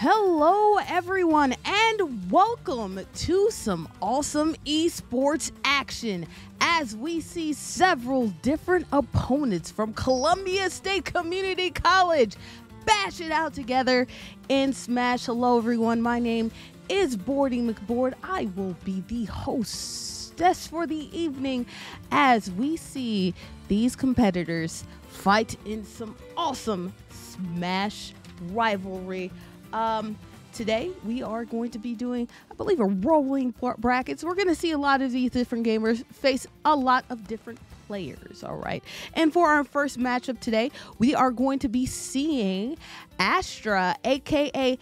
Hello, everyone, and welcome to some awesome esports action as we see several different opponents from Columbia State Community College bash it out together in Smash. Hello, everyone. My name is Boardy McBoard. I will be the hostess for the evening as we see these competitors fight in some awesome Smash rivalry. Um, today we are going to be doing, I believe, a rolling brackets. We're going to see a lot of these different gamers face a lot of different players. All right. And for our first matchup today, we are going to be seeing Astra, aka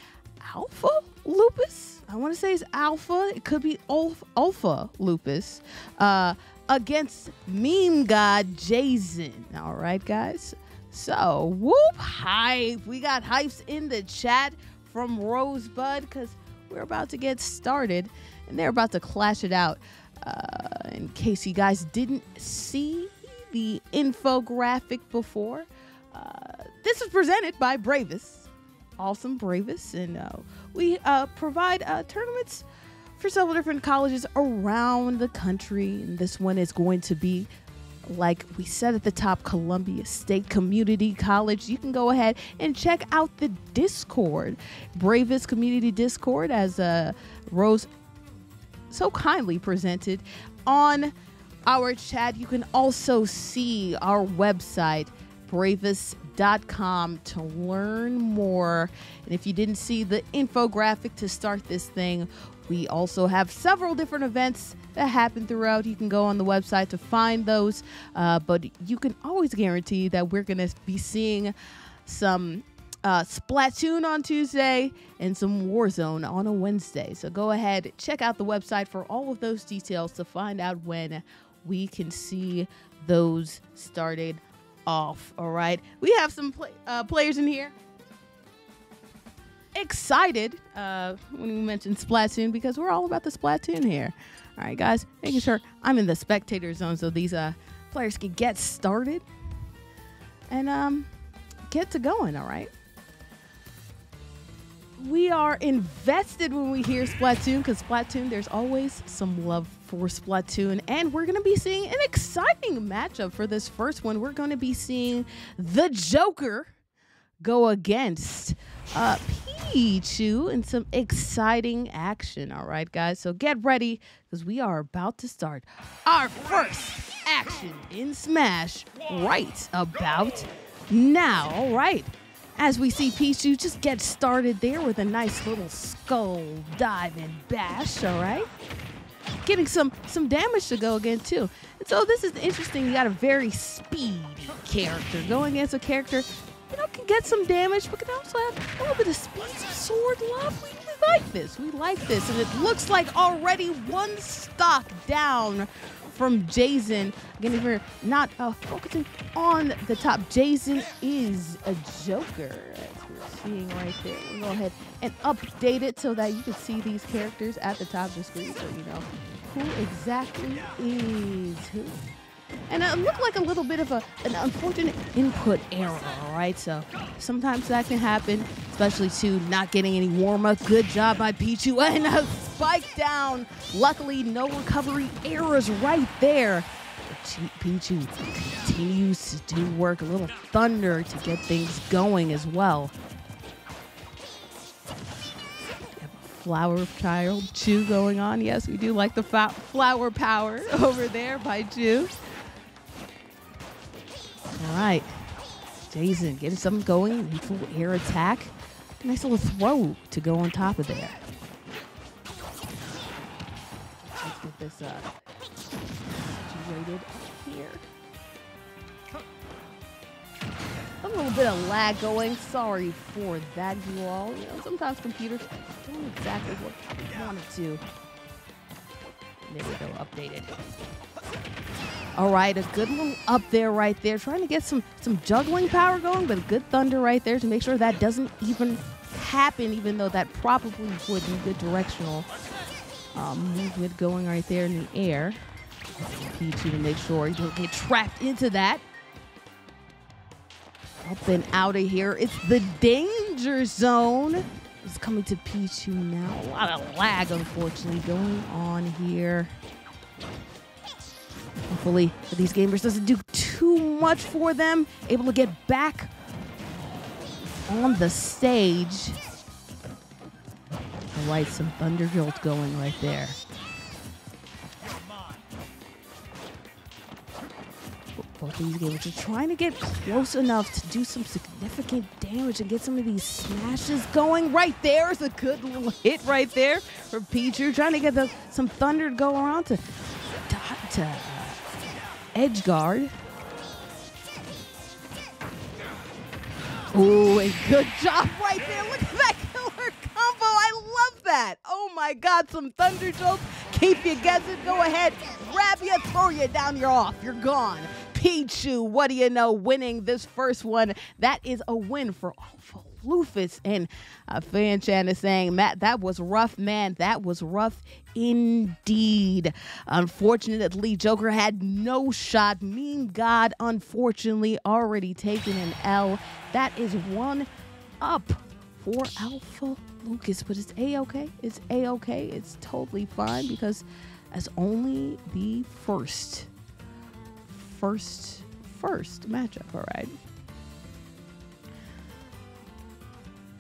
Alpha Lupus. I want to say it's Alpha. It could be Alpha Lupus. Uh, against meme god Jason. All right, guys. So, whoop, hype. We got hypes in the chat from Rosebud because we're about to get started and they're about to clash it out. Uh, in case you guys didn't see the infographic before, uh, this is presented by Bravous. Awesome Bravous. And uh, we uh, provide uh, tournaments for several different colleges around the country. And this one is going to be like we said at the top, Columbia State Community College. You can go ahead and check out the Discord, Bravous Community Discord, as uh, Rose so kindly presented on our chat. You can also see our website, bravous.com, to learn more. And if you didn't see the infographic to start this thing, we also have several different events that happen throughout. You can go on the website to find those, uh, but you can always guarantee that we're going to be seeing some uh, Splatoon on Tuesday and some Warzone on a Wednesday. So go ahead, check out the website for all of those details to find out when we can see those started off. All right, we have some play- uh, players in here excited uh, when we mentioned Splatoon because we're all about the Splatoon here. All right, guys, making sure I'm in the spectator zone so these uh, players can get started and um, get to going. All right. We are invested when we hear Splatoon because Splatoon, there's always some love for Splatoon. And we're going to be seeing an exciting matchup for this first one. We're going to be seeing the Joker go against uh, Pichu in some exciting action. All right, guys. So get ready because we are about to start our first action in Smash right about now. All right. As we see Pichu just get started there with a nice little skull dive and bash. All right. Getting some some damage to go again too. And so this is interesting. You got a very speedy character going against a character you know, can get some damage, but can also have a little bit of speed, sword love. We, we like this. We like this. And it looks like already one stock down from Jason. Again, if we're not uh, focusing on the top, Jason is a Joker, as we're seeing right there. We'll go ahead and update it so that you can see these characters at the top of the screen so you know who exactly is who. And it looked like a little bit of a, an unfortunate input error, all right? So sometimes that can happen, especially to not getting any warm up. Good job by Pichu. And a spike down. Luckily, no recovery errors right there. Pichu continues to do work. A little thunder to get things going as well. flower child chew going on. Yes, we do like the flower power over there by Chew. All right. Jason getting something going. Neutral air attack. Nice little throw to go on top of there. Let's get this uh, situated here. A little bit of lag going. Sorry for that, you all. You know, sometimes computers don't exactly what you want it to. There go, updated. All right, a good little up there right there, trying to get some some juggling power going, but a good thunder right there to make sure that doesn't even happen, even though that probably would be good directional um, movement going right there in the air. Pichu to make sure you don't get trapped into that. Up and out of here. It's the danger zone. It's coming to Pichu now. A lot of lag, unfortunately, going on here. Hopefully, these gamers doesn't do too much for them. Able to get back on the stage. All right, some Thunder Jolt going right there. Both these gamers are trying to get close enough to do some significant damage and get some of these smashes going. Right there is a good little hit right there for Pichu. Trying to get the, some thunder to go around to, to, to edge guard. Oh, a good job right there. Look at that killer combo. I love that. Oh my God, some thunder jolts. Keep you guessing. Go ahead, grab you, throw you down. You're off. You're gone. Pichu, what do you know, winning this first one. That is a win for Alpha Lupus. And uh, Fan Chan is saying, Matt, that was rough, man. That was rough indeed. Unfortunately, Joker had no shot. Meme God, unfortunately, already taken an L. That is one up for Alpha Lucas, but it's a okay. It's a okay. It's totally fine because as only the first first first matchup. All right.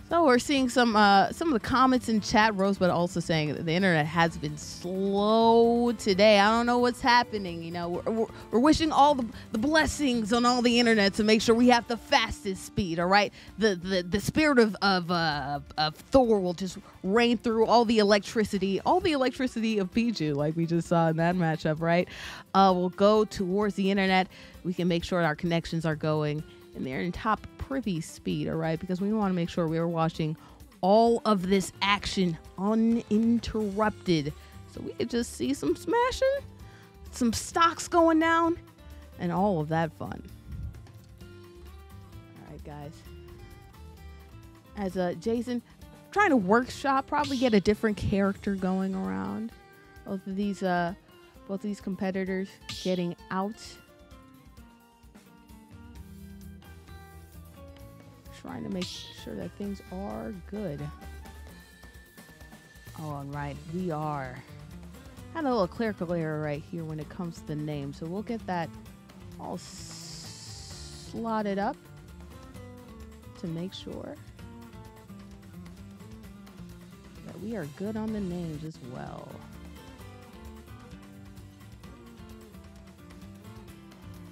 So we're seeing some uh, some of the comments in chat. Rosebud also saying that the internet has been slow today. I don't know what's happening. You know, we're, we're, we're, wishing all the, the blessings on all the internet to make sure we have the fastest speed. All right, the the, the spirit of of, uh, of Thor will just rain through all the electricity, all the electricity of Pichu, like we just saw in that matchup. Right, uh, will go towards the internet. We can make sure our connections are going and they're in top privy speed, all right? Because we want to make sure we are watching all of this action uninterrupted. So we could just see some smashing, some stocks going down, and all of that fun. All right, guys. As uh, Jason, trying to workshop, probably get a different character going around. Both of these, uh, both of these competitors getting out. Trying to make sure that things are good. All right, we are. I had a little clerical error right here when it comes to the name, so we'll get that all slotted up to make sure that we are good on the names as well.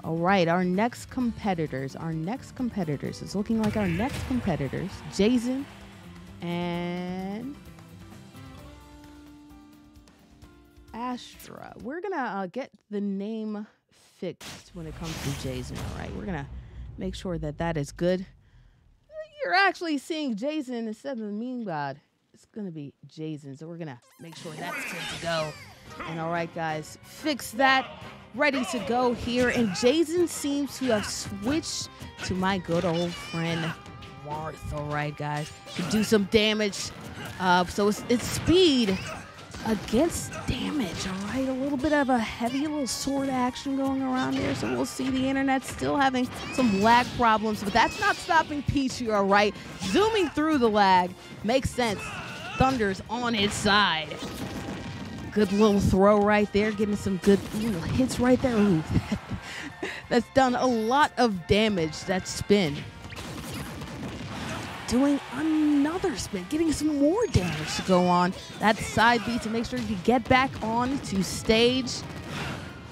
All right, our next competitors, our next competitors, it's looking like our next competitors, Jason and Astra. We're gonna uh, get the name fixed when it comes to Jason. All right, we're gonna make sure that that is good. You're actually seeing Jason instead of the Meme God. It's gonna be Jason, so we're gonna make sure that's good to go. And all right, guys, fix that ready to go here. And Jason seems to have switched to my good old friend Marth. All right, guys, to do some damage. Uh, so it's, it's speed against damage. All right, a little bit of a heavy little sword action going around here. So we'll see the internet still having some lag problems, but that's not stopping Pichu. All right, zooming through the lag makes sense. Thunder's on his side. Good little throw right there, getting some good hits right there. Ooh, that's done a lot of damage, that spin. Doing another spin, getting some more damage to go on. That side beat to make sure you get back on to stage.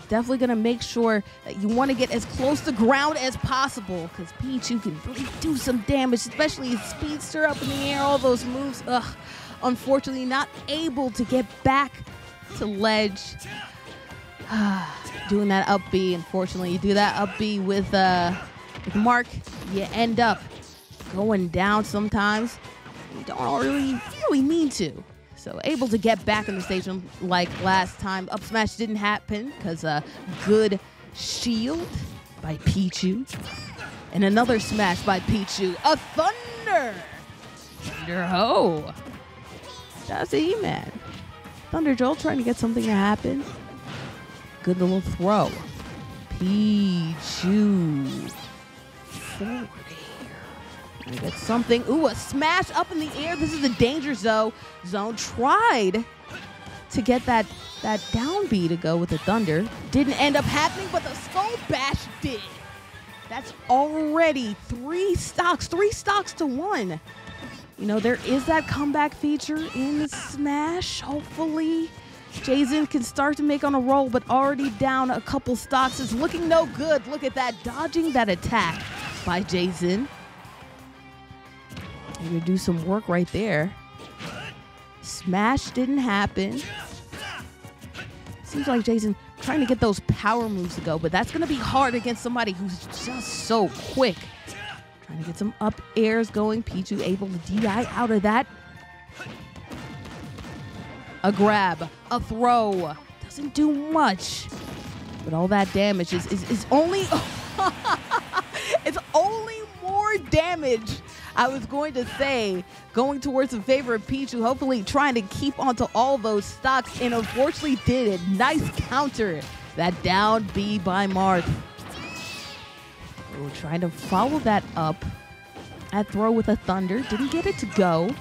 Definitely gonna make sure that you want to get as close to ground as possible because Pichu can really do some damage, especially speedster up in the air, all those moves. Ugh, unfortunately not able to get back to ledge. Doing that up B, unfortunately, you do that up B with uh with Marth, you end up going down sometimes. You don't really really mean to. So able to get back in the stage like last time. Up smash didn't happen because uh good shield by Pichu. And another smash by Pichu. A thunder! Thunder ho! That's a He-Man. Thunder Jolt trying to get something to happen. Good little throw. Pichu. Forward get something. Ooh, a smash up in the air. This is the danger zone. Zone tried to get that that down B to go with the Thunder. Didn't end up happening, but the Skull Bash did. That's already three stocks, three stocks to one. You know, there is that comeback feature in Smash. Hopefully, Jason can start to make on a roll, but already down a couple stocks is looking no good. Look at that, dodging that attack by Jason. Gonna do some work right there. Smash didn't happen. Seems like Jason trying to get those power moves to go, but that's to be hard against somebody who's just so quick. Trying to get some up airs going. Pichu able to DI out of that. A grab, a throw. Doesn't do much. But all that damage is, is, is only... it's only more damage I was going to say going towards the favor of Pichu, hopefully trying to keep onto all those stocks, and unfortunately did it. Nice counter. That down B by Marth. Trying to follow that up. At throw with a thunder. Didn't get it to go.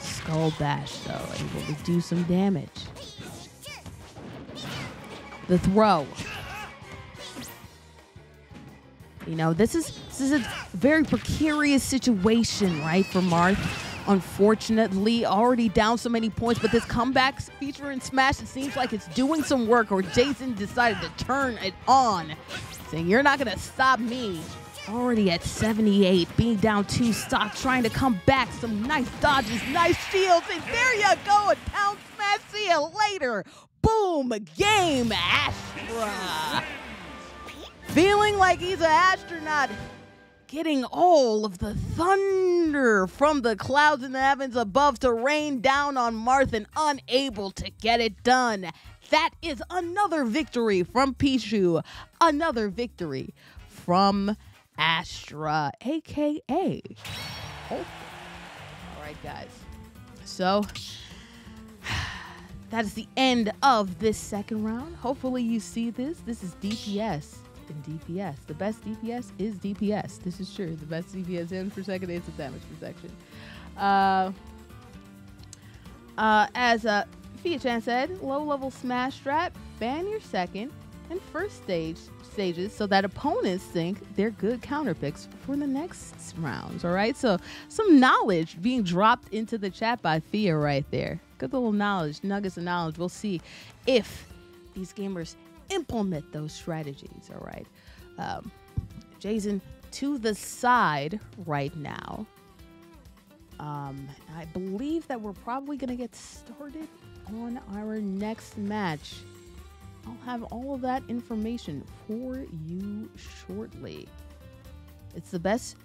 Skull Bash, though, able to do some damage. The throw. You know, this is this is a very precarious situation, right, for Marth. Unfortunately, already down so many points, but this comeback feature in Smash, it seems like it's doing some work, or Jason decided to turn it on, saying, You're not gonna stop me. Already at 78, being down two stock, trying to come back. Some nice dodges, nice shields, and there you go, a down smash. See you later. Boom, game, Astra feeling like he's an astronaut, getting all of the thunder from the clouds in the heavens above to rain down on Martha, unable to get it done. That is another victory from Pichu, another victory from Astra, aka. Oh. All right, guys. So that is the end of this second round. Hopefully, you see this. This is DPS and DPS. The best DPS is DPS. This is true. The best DPS in per second is damage protection. Uh, uh, as uh, Fia Chan said, low level smash strat, ban your second and first stage stages so that opponents think they're good counter picks for the next rounds. All right. So some knowledge being dropped into the chat by Fia right there. Good little knowledge, nuggets of knowledge. We'll see if these gamers implement those strategies. All right. Um, Jason to the side right now. Um, I believe that we're probably going to get started on our next match. I'll have all of that information for you shortly. It's the best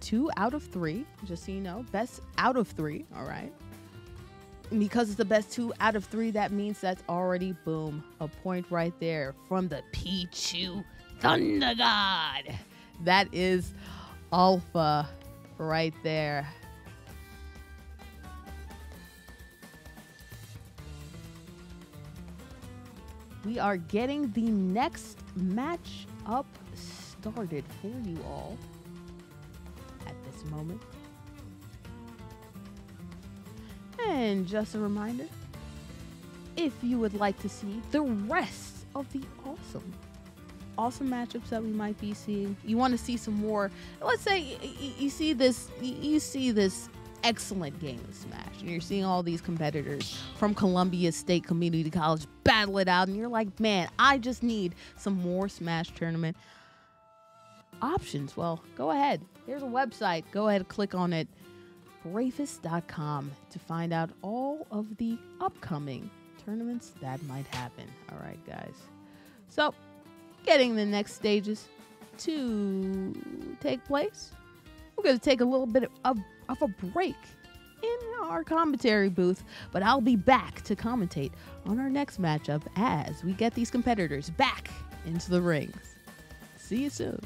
two out of three, just so you know. Best out of three, all right because it's the best two out of three, that means that's already boom, a point right there from the Pichu Thunder God. That is Alpha right there. We are getting the next match up started for you all at this moment. And just a reminder if you would like to see the rest of the awesome, awesome matchups that we might be seeing, you want to see some more. Let's say you see this, you see this excellent game of Smash, and you're seeing all these competitors from Columbia State Community College battle it out, and you're like, man, I just need some more Smash tournament options. Well, go ahead. Here's a website. Go ahead, click on it bravous.com to find out all of the upcoming tournaments that might happen. All right, guys. So, getting the next stages to take place, we're going to take a little bit of, of a break in our commentary booth, but I'll be back to commentate on our next matchup as we get these competitors back into the rings. See you soon.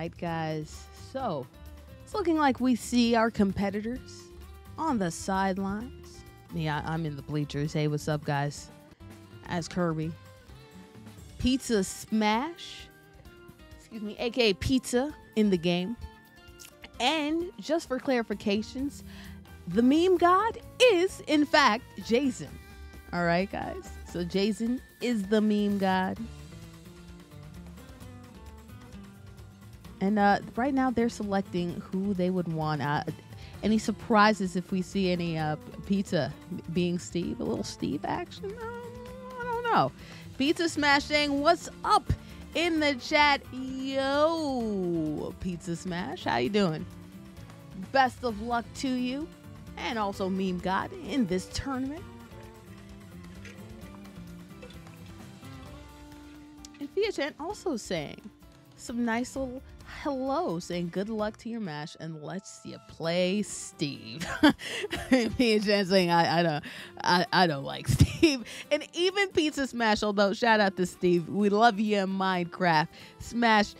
Right, guys. So it's looking like we see our competitors on the sidelines. Me, I, am in the bleachers. Hey, what's up, guys? As Kirby. Pizza Smash, excuse me, aka Pizza in the game. And just for clarifications, the meme god is, in fact, Jason. All right, guys. So Jason is the meme god. And uh, right now they're selecting who they would want. Uh, any surprises if we see any uh, pizza being Steve? A little Steve action? Um, I don't know. Pizza Smash "What's up?" in the chat. Yo, Pizza Smash, how you doing? Best of luck to you, and also Meme God in this tournament. And Fiachan also saying some nice little hello, saying good luck to your match and let's see you play Steve. Me and Jen saying I, I don't I, I don't like Steve. And even Pizza Smash, although shout out to Steve. We love you in Minecraft. Smash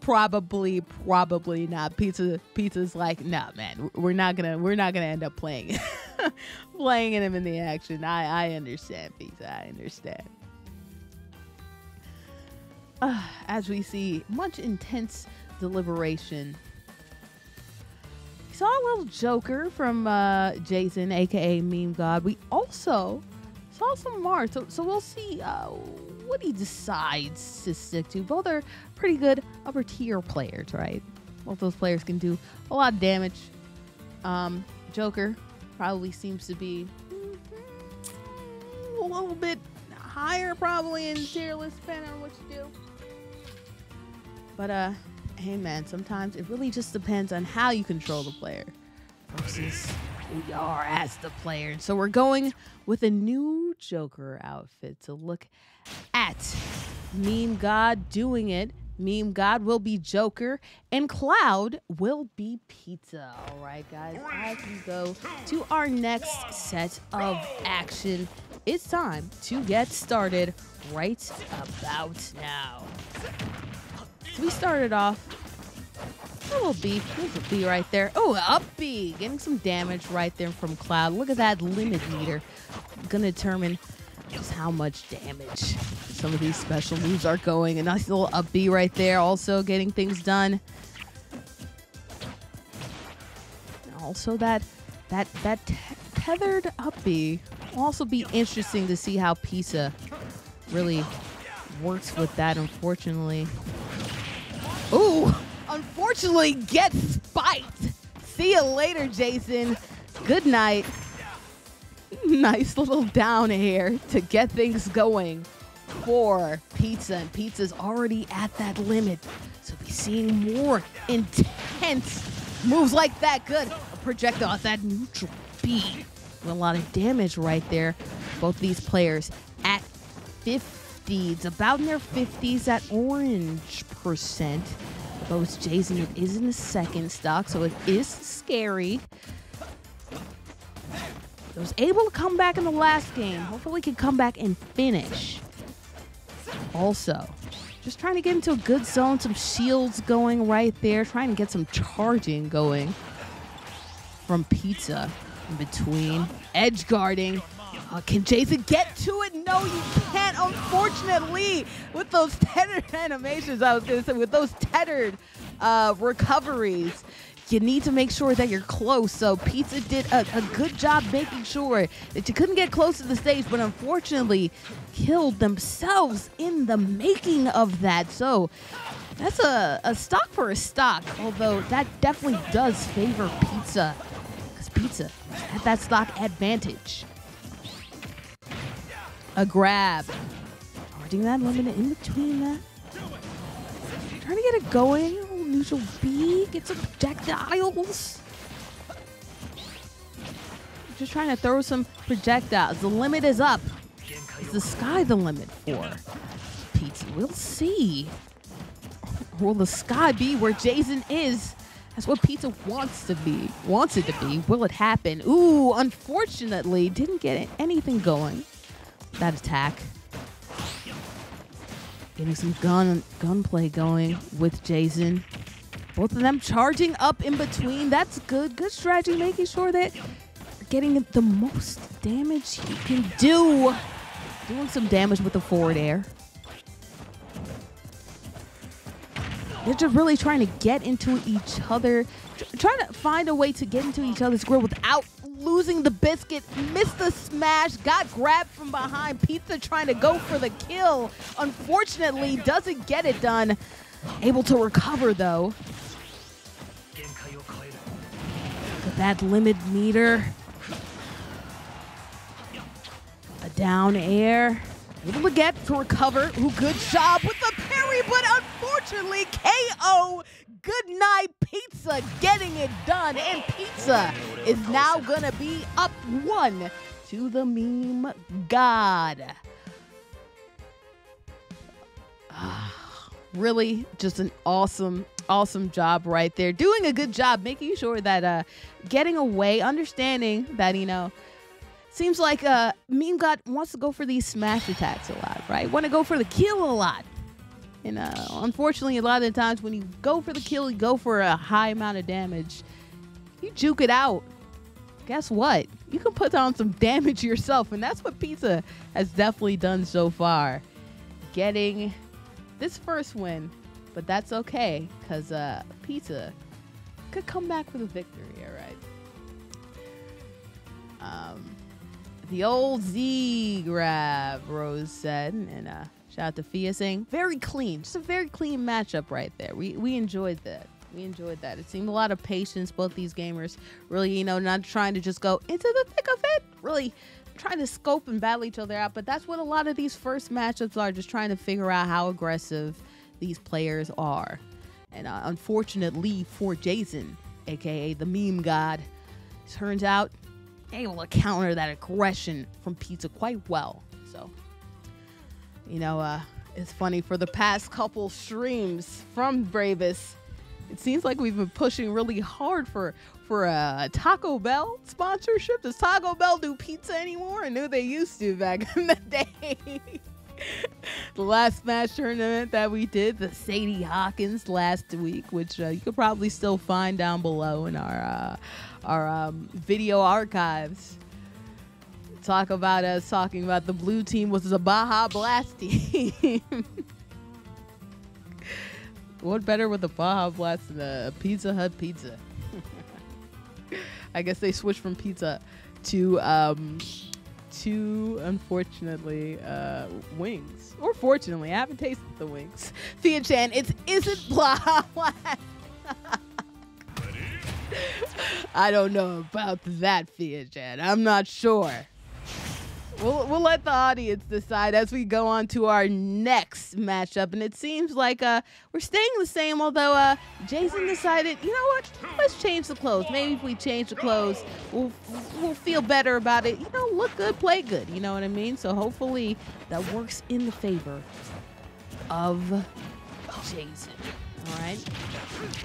probably probably not pizza pizza's like nah man we're not gonna we're not gonna end up playing playing him in the action i i understand pizza i understand uh, as we see much intense deliberation. We saw a little Joker from uh, Jason, aka Meme God. We also saw some Marths, so, so we'll see uh, what he decides to stick to. Both are pretty good upper tier players, right? Both those players can do a lot of damage. Um, Joker probably seems to be mm, a little bit higher, probably in tier list, depending on what you do. But uh, hey man, sometimes it really just depends on how you control the player versus who you are as the player. So we're going with a new Joker outfit to look at Meme God doing it. Meme God will be Joker, and Cloud will be Pizza. All right, guys, as we go to our next set of action, it's time to get started right about now. We started off a little B. There's a B right there. Oh, up B. Getting some damage right there from Cloud. Look at that limit meter. Gonna determine just how much damage some of these special moves are going. A nice little up B right there. Also getting things done. Also that that that tethered up B will also be interesting to see how Pizza really works with that, unfortunately. Ooh, unfortunately gets spiked. See you later, Jason. Good night. Nice little down here to get things going for Pizza. And Pizza's already at that limit. So be seeing more intense moves like that. Good. A projectile at that neutral B. A lot of damage right there. Both these players at 50 50s, about in their 50s at orange percent. Both Jason, it is in the second stock, so it is scary. It was able to come back in the last game. Hopefully, can come back and finish. Also, just trying to get into a good zone, some shields going right there, trying to get some charging going from Pizza in between. Edge guarding, uh, can Jason get to it? No, you can't, unfortunately. With those tethered animations, I was going to say, with those tethered uh, recoveries, you need to make sure that you're close. So Pizza did a, a, good job making sure that you couldn't get close to the stage, but unfortunately killed themselves in the making of that. So that's a, a stock for a stock, although that definitely does favor Pizza because Pizza had that stock advantage a grab. Guarding that limit in between that. Trying to get it going. Oh, neutral B. Get some projectiles. Just trying to throw some projectiles. The limit is up. Is the sky the limit for Pizza? We'll see. Will the sky be where Jason is? That's what Pizza wants to be. Wants it to be. Will it happen? Ooh, unfortunately, didn't get anything going that attack. Getting some gun gunplay going with Jason. Both of them charging up in between. That's good. Good strategy, making sure that getting the most damage he can do. Doing some damage with the forward air. They're just really trying to get into each other, trying to find a way to get into each other's grill without losing the biscuit. Missed the smash, got grabbed from behind. Pizza trying to go for the kill. Unfortunately, doesn't get it done. Able to recover though. that limit meter. A down air. Able to get to recover. Ooh, good job with the parry, but unfortunately, KO. Good night, Pizza getting it done. And Pizza is now going to be up one to the meme god. really, just an awesome awesome job right there. Doing a good job making sure that uh getting away, understanding that, you know, seems like uh Meme God wants to go for these smash attacks a lot, right? Want to go for the kill a lot. And uh, unfortunately, a lot of the times when you go for the kill, you go for a high amount of damage. You juke it out. Guess what? You can put on some damage yourself, and that's what Pizza has definitely done so far. Getting this first win but that's okay, because uh, Pizza could come back with a victory, all right? Um, the old Z grab, Rose said, and uh, shout out to Fia saying, very clean. Just a very clean matchup right there. We, we enjoyed that. We enjoyed that. It seemed a lot of patience, both these gamers really, you know, not trying to just go into the thick of it, really trying to scope and battle each other out. But that's what a lot of these first matchups are, just trying to figure out how aggressive – these players are. And uh, unfortunately for Jason, aka the meme god, turns out able to counter that aggression from Pizza quite well. So, you know, uh, it's funny for the past couple streams from Bravous. It seems like we've been pushing really hard for for a Taco Bell sponsorship. Does Taco Bell do pizza anymore? I knew they used to back in the day. the last Smash tournament that we did, the Sadie Hawkins last week, which uh, you could probably still find down below in our uh, our um, video archives. Talk about us talking about the blue team was a Baja Blast team. what better with a Baja Blast than a Pizza Hut pizza? I guess they switched from pizza to um, two, unfortunately, uh, wings. Or fortunately, I haven't tasted the wings. Thea Chan, it's isn't blah. I don't know about that, Thea Chan. I'm not sure. We'll, we'll let the audience decide as we go on to our next matchup. And it seems like uh, we're staying the same, although uh, Jason decided, you know what, let's change the clothes. Maybe if we change the clothes, we'll, we'll feel better about it. You know, look good, play good. You know what I mean? So hopefully that works in the favor of Jason. All right.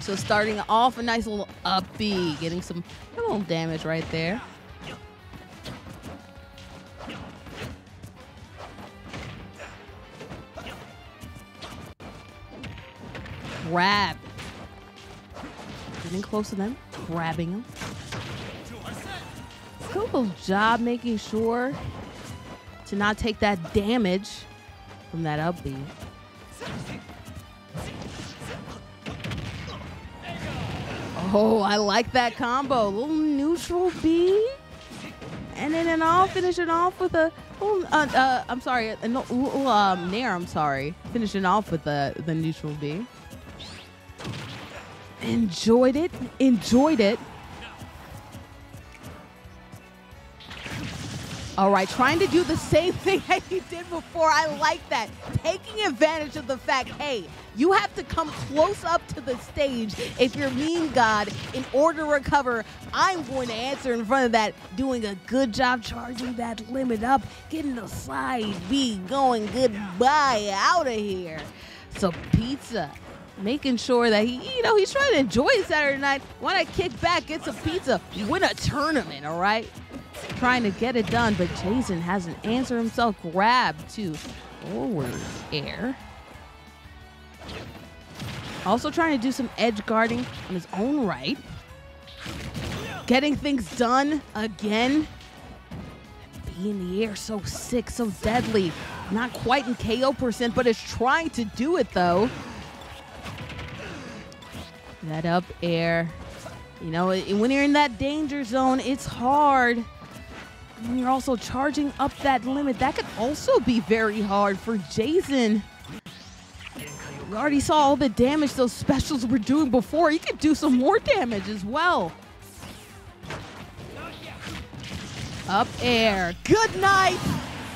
So starting off a nice little up B, getting some little damage right there. Grab. Getting close to them, grabbing them. Cool job making sure to not take that damage from that up B. Oh, I like that combo. A little neutral B. And then and I'll finish it off with a uh, uh, I'm sorry, uh, no, um, Nair, I'm sorry. Finishing off with the, the neutral B enjoyed it, enjoyed it. All right, trying to do the same thing that he did before. I like that. Taking advantage of the fact, hey, you have to come close up to the stage if you're Meme God in order to recover. I'm going to answer in front of that, doing a good job charging that limit up, getting the side B going goodbye out of here. So pizza making sure that he, you know, he's trying to enjoy Saturday night. Want to kick back, get some pizza, win a tournament, all right? Trying to get it done, but Jason has an answer himself. Grab to forward air. Also trying to do some edge guarding on his own right. Getting things done again. Be in the air so sick, so deadly. Not quite in KO percent, but is trying to do it though. That up air. You know, when you're in that danger zone, it's hard. When you're also charging up that limit, that could also be very hard for Jason. We already saw all the damage those specials were doing before. He could do some more damage as well. Up air. Good night.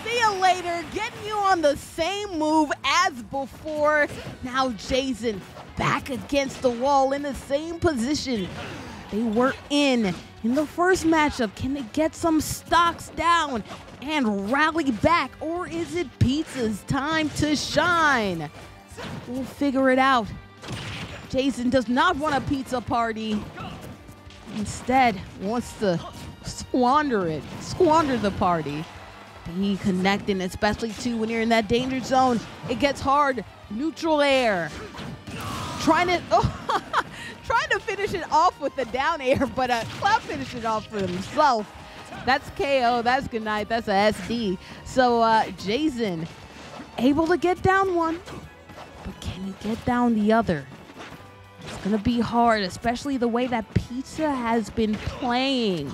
See you later. Getting you on the same move as before. Now Jason back against the wall in the same position they were in in the first matchup. Can they get some stocks down and rally back? Or is it Pizza's time to shine? We'll figure it out. Jason does not want a pizza party. Instead, wants to squander it, squander the party. Be connecting, especially too when you're in that danger zone. It gets hard. Neutral air. Trying to, oh, trying to finish it off with the down air, but uh, Cloud finished it off for himself. That's KO. That's good night. That's a SD. So uh, Jason able to get down one, but can he get down the other? It's to be hard, especially the way that Pizza has been playing.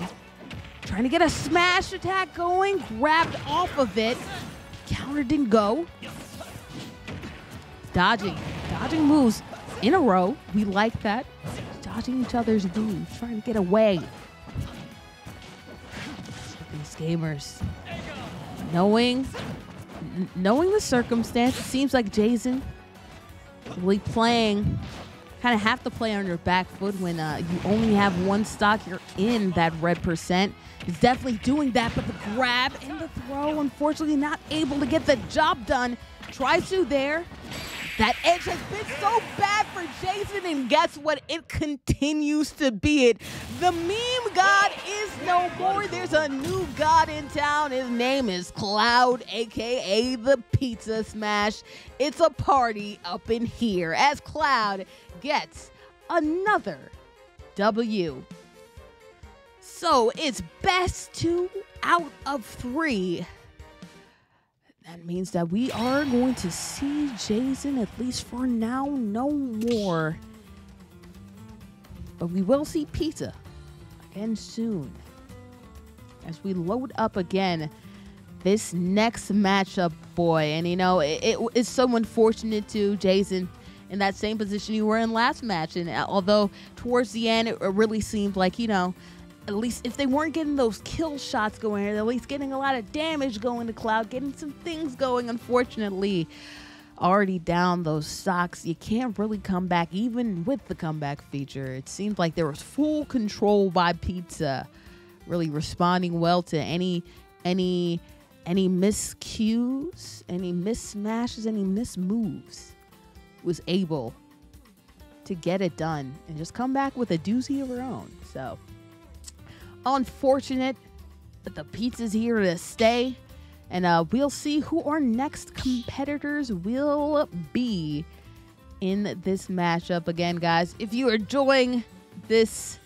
Trying to get a smash attack going, grabbed off of it. Counter didn't go. Dodging, dodging moves in a row. We like that. Dodging each other's moves, trying to get away. These gamers, knowing, knowing the circumstance, it seems like Jason really playing, kind of have to play on your back foot when uh, you only have one stock. You're in that red percent. He's definitely doing that, but the grab and the throw, unfortunately, not able to get the job done. Tries to there. That edge has been so bad for Jason, and guess what? It continues to be it. The meme god is no more. There's a new god in town. His name is Cloud, aka the Pizza Smash. It's a party up in here as Cloud gets another W. So it's best two out of three. That means that we are going to see Jason, at least for now, no more. But we will see Pizza again soon. As we load up again this next matchup, boy. And you know, it, it, it's so unfortunate to Jason in that same position you were in last match. And uh, although towards the end, it really seemed like, you know, at least if they weren't getting those kill shots going, at least getting a lot of damage going to Cloud, getting some things going. Unfortunately, already down those stocks, you can't really come back, even with the comeback feature. It seemed like there was full control by Pizza, really responding well to any any any miscues, any mismatches, any mismoves. Was able to get it done and just come back with a doozy of her own. So unfortunate, but the pizza's here to stay. And uh, we'll see who our next competitors will be in this matchup. Again, guys, if you are enjoying this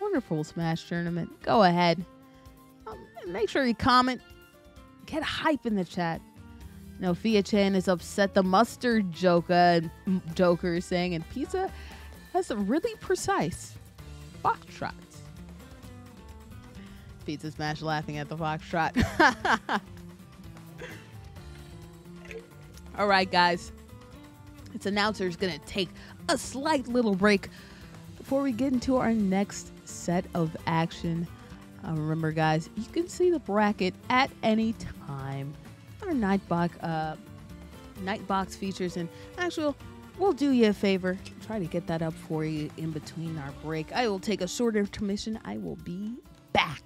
wonderful Smash tournament, go ahead. Um, make sure you comment. Get hype in the chat. No, Fia Chan is upset. The mustard Joker, Joker is saying, and pizza has a really precise box foxtrot. Pizza Smash laughing at the foxtrot. All right, guys. This announcer is going to take a slight little break before we get into our next set of action. Uh, remember, guys, you can see the bracket at any time. Our Nightbot, uh, Nightbot features, and actually, we'll do you a favor. Try to get that up for you in between our break. I will take a short intermission. I will be back.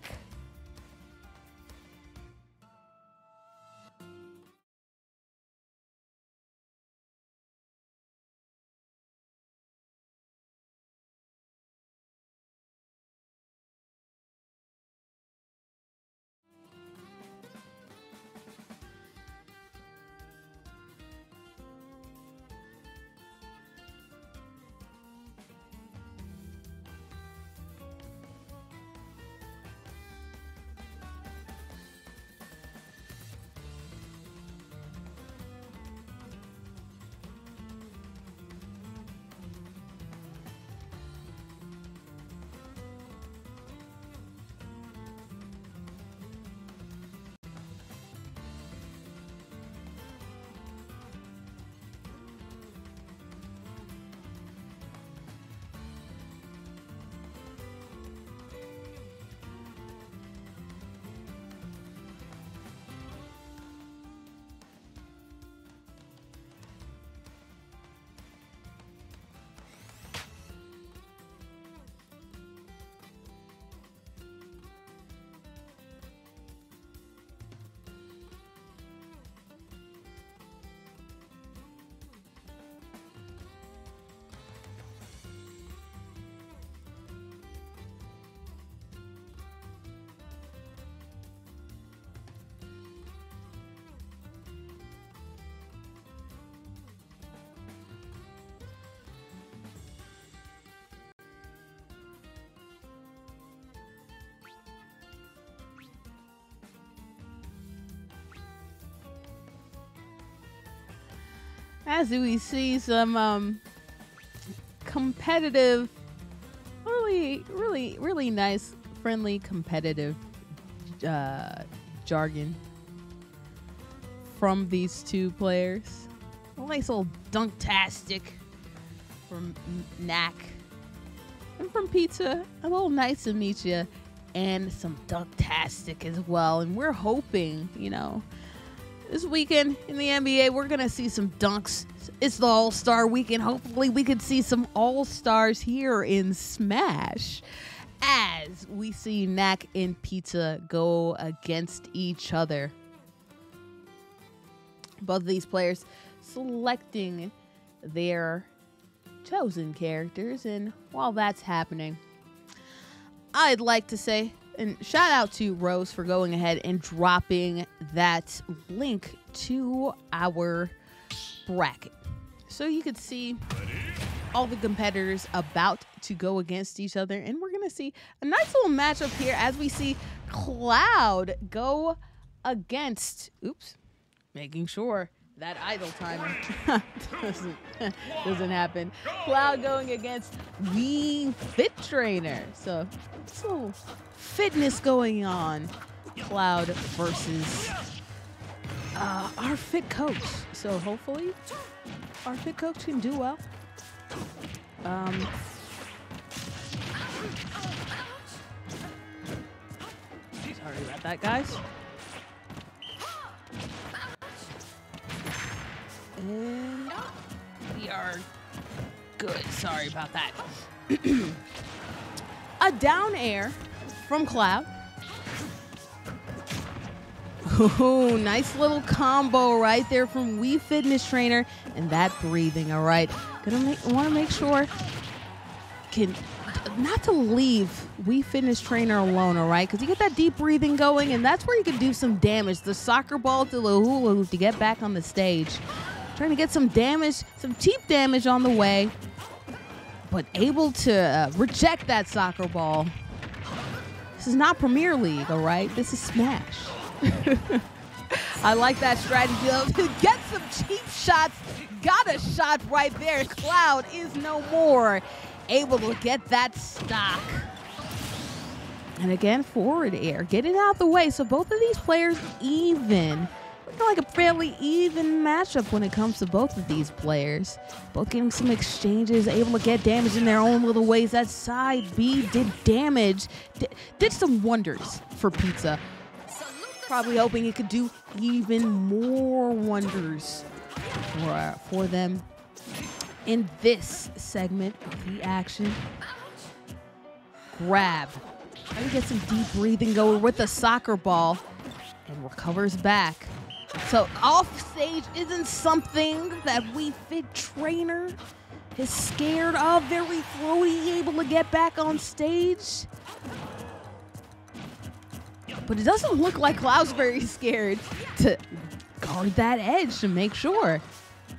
As we see some um, competitive, really, really, really nice, friendly, competitive uh, jargon from these two players. A nice little dunktastic from Knack. And from Pizza, a little nice to meet you. And some dunktastic as well. And we're hoping, you know, this weekend in the NBA, we're going to see some dunks. It's the All Star weekend. Hopefully, we could see some All Stars here in Smash as we see Knack and Pizza go against each other. Both of these players selecting their chosen characters, and while that's happening, I'd like to say and shout out to Rose for going ahead and dropping that link to our bracket. So you could see all the competitors about to go against each other. And we're going to see a nice little matchup here as we see Cloud go against, oops, making sure that idle time doesn't, doesn't happen. Cloud going against the Fit Trainer. So little fitness going on. Cloud versus uh, our fit coach. So hopefully our fit coach can do well. Um, sorry about that, guys. And ah, we are good. Sorry about that. a down air from Cloud. Oh, nice little combo right there from Wii Fitness Trainer and that breathing. All right, gonna make want to make sure can not to leave Wii Fitness Trainer alone. All right, because you get that deep breathing going, and that's where you can do some damage. The soccer ball to the hula hoop to get back on the stage, trying to get some damage, some cheap damage on the way, but able to uh, reject that soccer ball this is not Premier League, all right? This is Smash. I like that strategy of get some cheap shots. Got a shot right there. Cloud is no more able to get that stock. And again, forward air, Get it out the way. So both of these players even like a fairly even matchup when it comes to both of these players. Both getting some exchanges, able to get damage in their own little ways. That side B did damage, did, did some wonders for Pizza. Probably hoping it could do even more wonders for, uh, for them in this segment of the action. Grab. Trying to get some deep breathing going with the soccer ball and recovers back. So off stage isn't something that Wii Fit trainer is scared of. Very floaty, able to get back on stage. But it doesn't look like Cloud's very scared to guard that edge to make sure.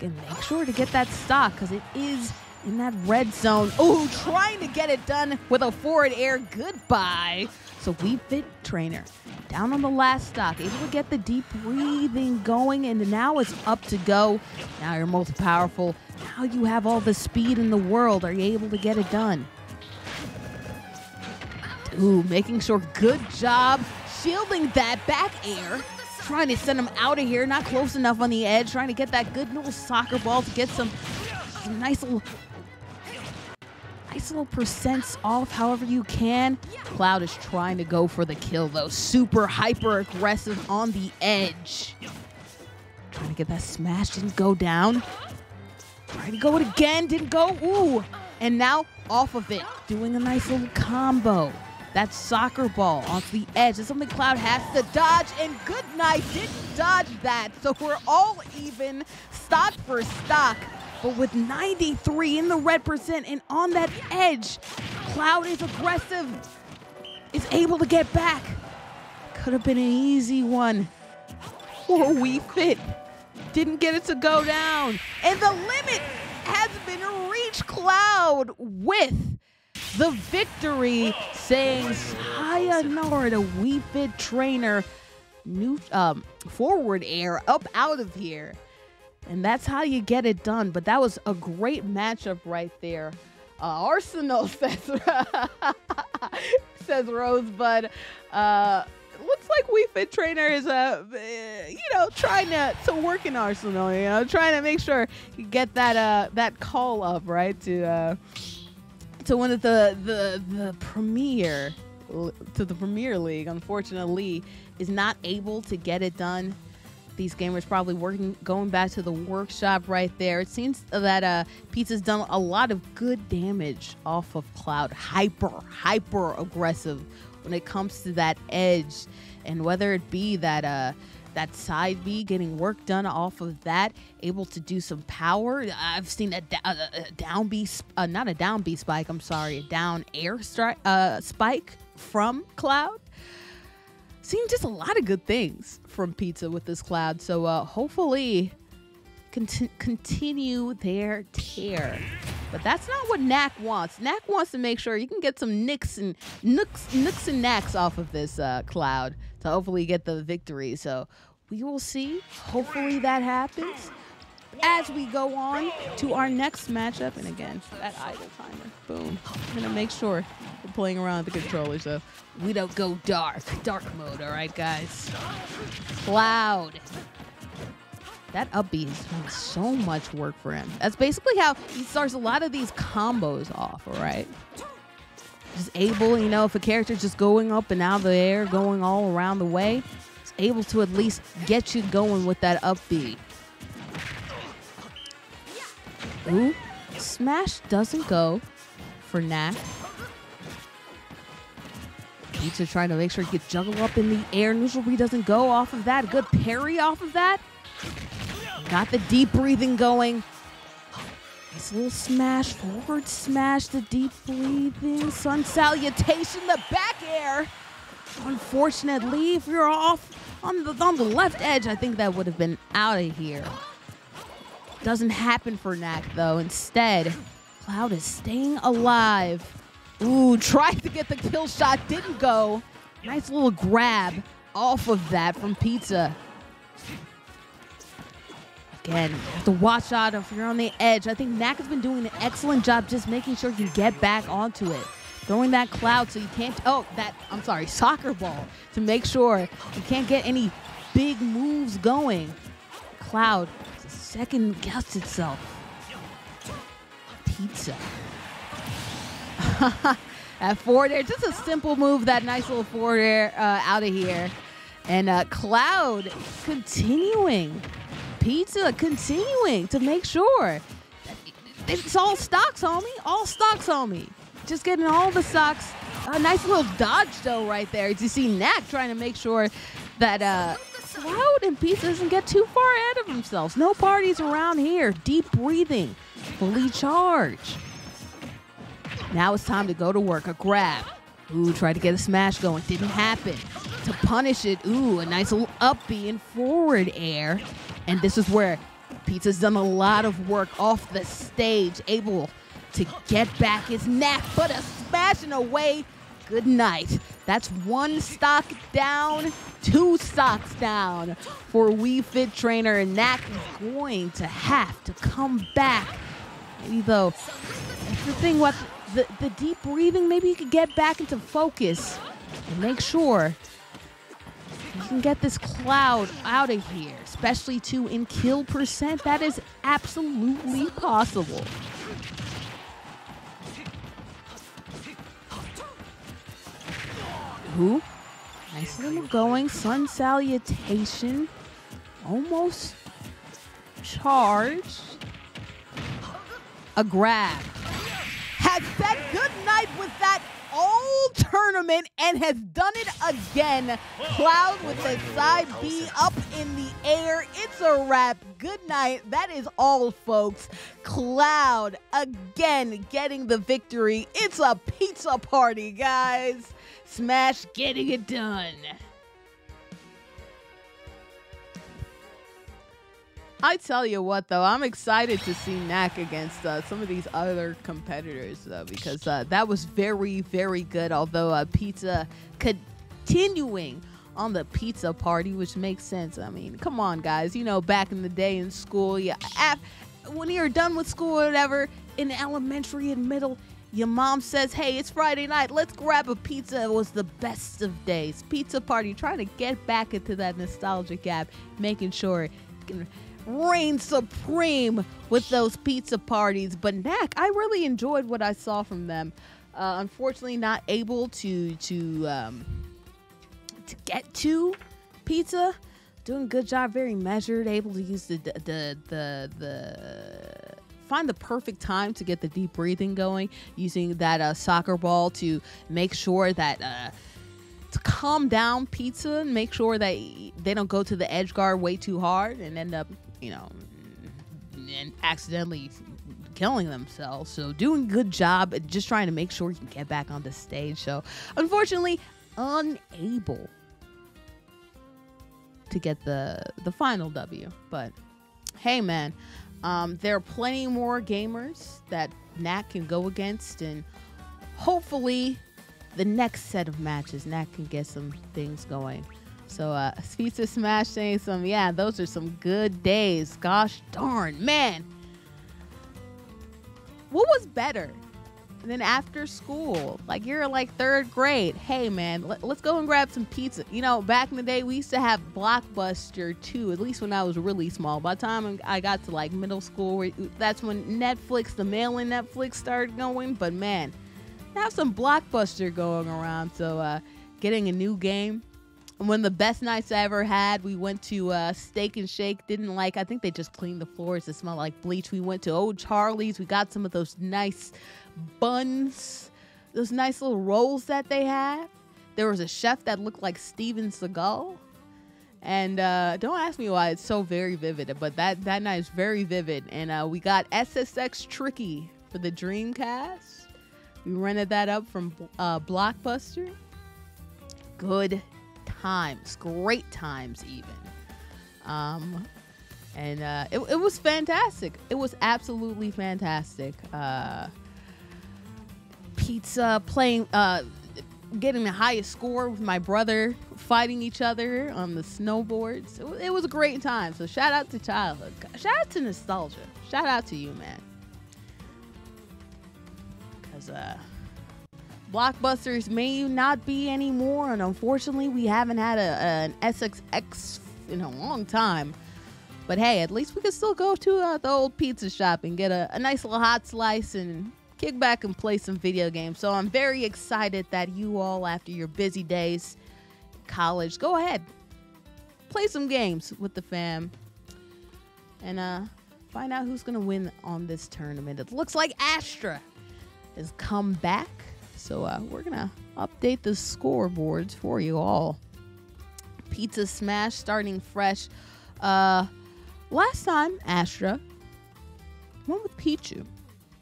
And make sure to get that stock because it is in that red zone. Oh, trying to get it done with a forward air. Goodbye. So Wii Fit trainer down on the last stock, able to get the deep breathing going, and now it's up to go. Now you're multi powerful. Now you have all the speed in the world. Are you able to get it done? Ooh, making sure good job shielding that back air. Trying to send him out of here, not close enough on the edge. Trying to get that good little soccer ball to get some, some nice little nice little percents off however you can. Cloud is trying to go for the kill though. Super hyper aggressive on the edge. Trying to get that smash, didn't go down. Trying to go it again, didn't go. Ooh. And now off of it, doing a nice little combo. That soccer ball off the edge is something Cloud has to dodge, and good night didn't dodge that. So we're all even, stock for stock. But with 93 in the red percent and on that edge, Cloud is aggressive, is able to get back. Could have been an easy one. Or Wii Fit didn't get it to go down. And the limit has been reached. Cloud with the victory, saying sayonara to Wii Fit trainer. New um, forward air up out of here. And that's how you get it done. But that was a great matchup right there. Uh, Arsenal says says Rosebud. Uh, looks like Wii Fit Trainer is uh, you know trying to to work in Arsenal. You know, trying to make sure you get that uh that call up right to uh to one of the the the premier to the Premier League. Unfortunately, is not able to get it done these gamers probably working going back to the workshop right there. It seems that uh, Pizza's done a lot of good damage off of Cloud. Hyper, hyper aggressive when it comes to that edge, and whether it be that uh that side B getting work done off of that, able to do some power. I've seen a, a, a down B, uh, not a down B spike. I'm sorry, a down air strike uh, spike from Cloud seen just a lot of good things from Pizza with this cloud. So uh, hopefully, conti- continue their tear. But that's not what Knack wants. Knack wants to make sure you can get some nicks and nooks, nooks and knacks off of this uh, cloud to hopefully get the victory. So we will see. Hopefully that happens as we go on to our next matchup. And again, that idle timer. Boom. I'm going to make sure we're playing around with the controllers, so we don't go dark. Dark mode, all right, guys? Cloud. That up B is doing so much work for him. That's basically how he starts a lot of these combos off, all right? Just able, you know, if a character's just going up and out of the air, going all around the way, he's able to at least get you going with that up B. Ooh, smash doesn't go for Knack. Pizza trying to make sure he gets juggle up in the air. Neutral B doesn't go off of that. Good parry off of that. Got the deep breathing going. Nice little smash, forward smash, the deep breathing, sun salutation, the back air. Unfortunately, if you're off on the, on the left edge, I think that would have been out of here. Doesn't happen for Knack, though. Instead, Cloud is staying alive. Ooh, tried to get the kill shot, didn't go. Nice little grab off of that from Pizza. Again, have to watch out if you're on the edge. I think Knack has been doing an excellent job just making sure you get back onto it. Throwing that cloud so you can't, oh, that, I'm sorry, soccer ball to make sure you can't get any big moves going. Cloud second guess itself. Pizza. At forward air, just a simple move, that nice little forward air uh, out of here. And uh, Cloud continuing. Pizza continuing to make sure. It's all stocks, homie. All stocks, homie. Just getting all the stocks. A nice little dodge, though, right there. To see Knack trying to make sure that uh, Cloud and Pizza doesn't get too far ahead of themselves. No parties around here. Deep breathing. Fully charged. Now it's time to go to work. A grab. Ooh, tried to get a smash going. Didn't happen. To punish it, ooh, a nice little up in forward air. And this is where Pizza's done a lot of work off the stage, able to get back his neck, but a smashing away good night. That's one stock down, two stocks down for Wii Fit Trainer, and that is going to have to come back. Maybe though, that's the thing what the, the deep breathing, maybe you could get back into focus and make sure you can get this cloud out of here, especially to in kill percent. That is absolutely possible. Ooh. Nice little going. Sun salutation. Almost charged. A grab. Has said good night with that all tournament and has done it again. Cloud with the side B up in the air. It's a wrap. Good night. That is all, folks. Cloud again getting the victory. It's a pizza party, guys. Smash getting it done. I tell you what, though, I'm excited to see Knack against uh, some of these other competitors, though, because uh, that was very, very good. Although uh, Pizza continuing on the pizza party, which makes sense. I mean, come on, guys. You know, back in the day in school, yeah, when you're done with school or whatever, in elementary and middle, your mom says, "Hey, it's Friday night. Let's grab a pizza." It was the best of days. Pizza party, trying to get back into that nostalgic gap, making sure can reign supreme with those pizza parties. But Knack, I really enjoyed what I saw from them. Uh, unfortunately, not able to to um, to get to pizza. Doing a good job, very measured, able to use the the the the find the perfect time to get the deep breathing going, using that uh, soccer ball to make sure that uh, to calm down pizza and make sure that they don't go to the edge guard way too hard and end up, you know, and accidentally killing themselves. So doing good job, just trying to make sure he can get back on the stage. So unfortunately, unable to get the the final W. But hey, man, um, there are plenty more gamers that Knack can go against, and hopefully, the next set of matches, Knack can get some things going. So, uh, Pizza Smash some, yeah, those are some good days. Gosh darn, man. What was better? than after school, like you're like third grade, hey man, let, us go and grab some pizza. You know, back in the day, we used to have Blockbuster too, at least when I was really small. By the time I got to like middle school, that's when Netflix, the mail in Netflix started going. But man, have some Blockbuster going around. So, uh, getting a new game. One of the best nights I ever had, we went to uh, Steak and Shake. Didn't like, I think they just cleaned the floors. It smelled like bleach. We went to O'Charley's. We got some of those nice buns, those nice little rolls that they had. There was a chef that looked like Steven Seagal. And uh, don't ask me why it's so very vivid, but that, that night is very vivid. And uh, we got SSX Tricky for the Dreamcast. We rented that up from uh, Blockbuster. Good times, great times, even. Um, and uh, it, it was fantastic. It was absolutely fantastic. Uh, pizza, playing, uh, getting the highest score with my brother, fighting each other on the snowboards. It, it was a great time. So shout out to childhood. Shout out to nostalgia. Shout out to you, man. Because uh, blockbusters may not be anymore, and unfortunately, we haven't had a, an SSX in a long time. But hey, at least we can still go to uh, the old pizza shop and get a, a nice little hot slice and kick back and play some video games. So I'm very excited that you all, after your busy days, college, go ahead, play some games with the fam, and uh, find out who's gonna win on this tournament. It looks like Astra has come back, so uh, we're gonna update the scoreboards for you all. Pizza Smash starting fresh. Uh, last time Astra went with Pichu.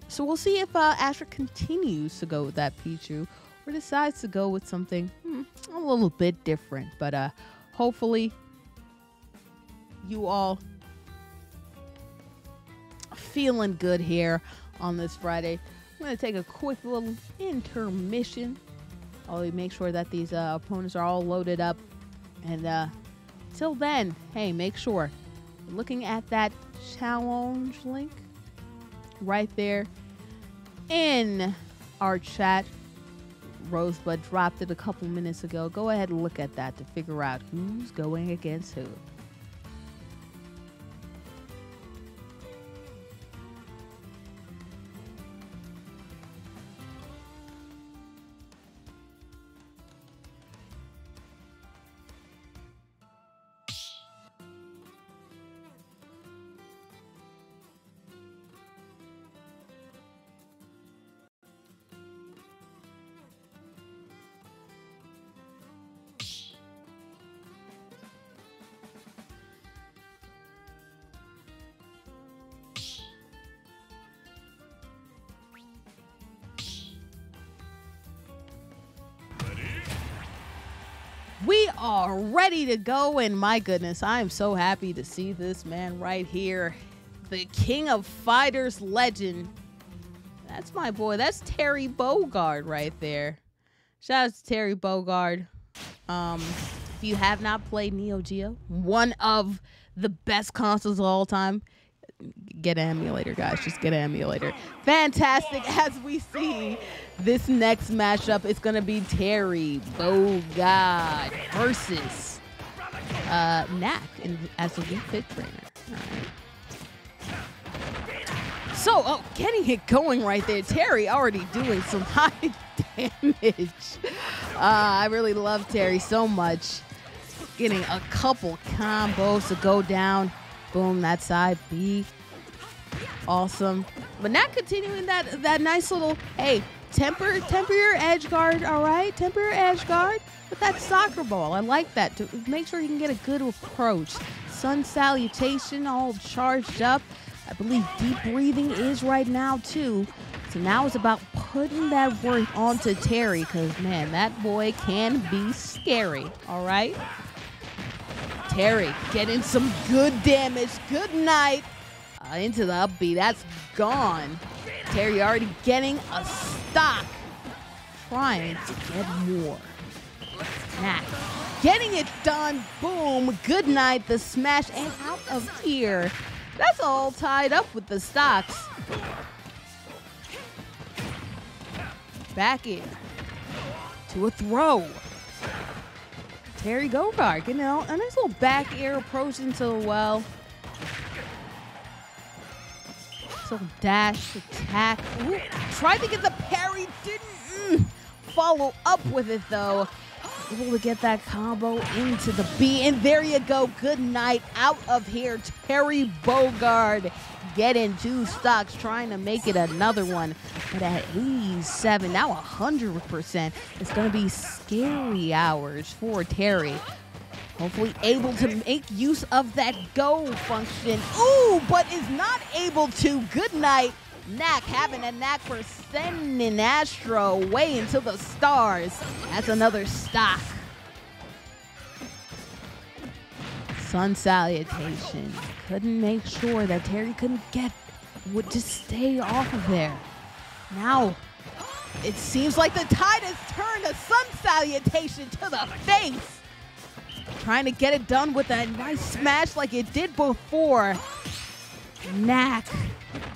So we'll see if uh, Astra continues to go with that Pichu or decides to go with something hmm, a little bit different. But uh, hopefully, you all feeling good here on this Friday. I'm going to take a quick little intermission. I'll make sure that these uh, opponents are all loaded up. And uh, till then, hey, make sure looking at that challenge link right there in our chat. Rosebud dropped it a couple minutes ago. Go ahead and look at that to figure out who's going against who. Ready to go, and my goodness, I am so happy to see this man right here. The King of Fighters legend. That's my boy. That's Terry Bogard right there. Shout out to Terry Bogard. Um, if you have not played Neo Geo, one of the best consoles of all time, get an emulator, guys. Just get an emulator. Fantastic. As we see, this next matchup is going to be Terry Bogard versus uh, Knack in, as a Wii Fit trainer. So, oh, getting it going right there. Terry already doing some high damage. Uh, I really love Terry so much. Getting a couple combos to go down. Boom, that side B. Awesome. But not continuing that that nice little, hey, temper temper your edge guard, all right? Temper your edge guard with that soccer ball. I like that to make sure you can get a good approach. Sun salutation all charged up. I believe deep breathing is right now too. So now it's about putting that work onto Terry because, man, that boy can be scary. All right? Terry getting some good damage. Good night. Uh, into the up B. That's gone. Terry already getting a stock. Trying to get more. Getting it done. Boom. Good night. The smash and out of here. That's all tied up with the stocks. Back in to a throw. Terry Bogard, you know, a nice little back air approach into the well. So dash, attack. Ooh, tried to get the parry, didn't mm, follow up with it though able to get that combo into the B. And there you go. Good night out of here. Terry Bogard getting two stocks, trying to make it another one. But at 87, now 100%, it's going to be scary hours for Terry. Hopefully able to make use of that go function. Ooh, but is not able to. Good night. Knack having a knack for sending Astro way into the stars. That's another stock. Sun salutation. Couldn't make sure that Terry couldn't get would just stay off of there. Now it seems like the tide has turned a sun salutation to the face. Trying to get it done with a nice smash like it did before. Knack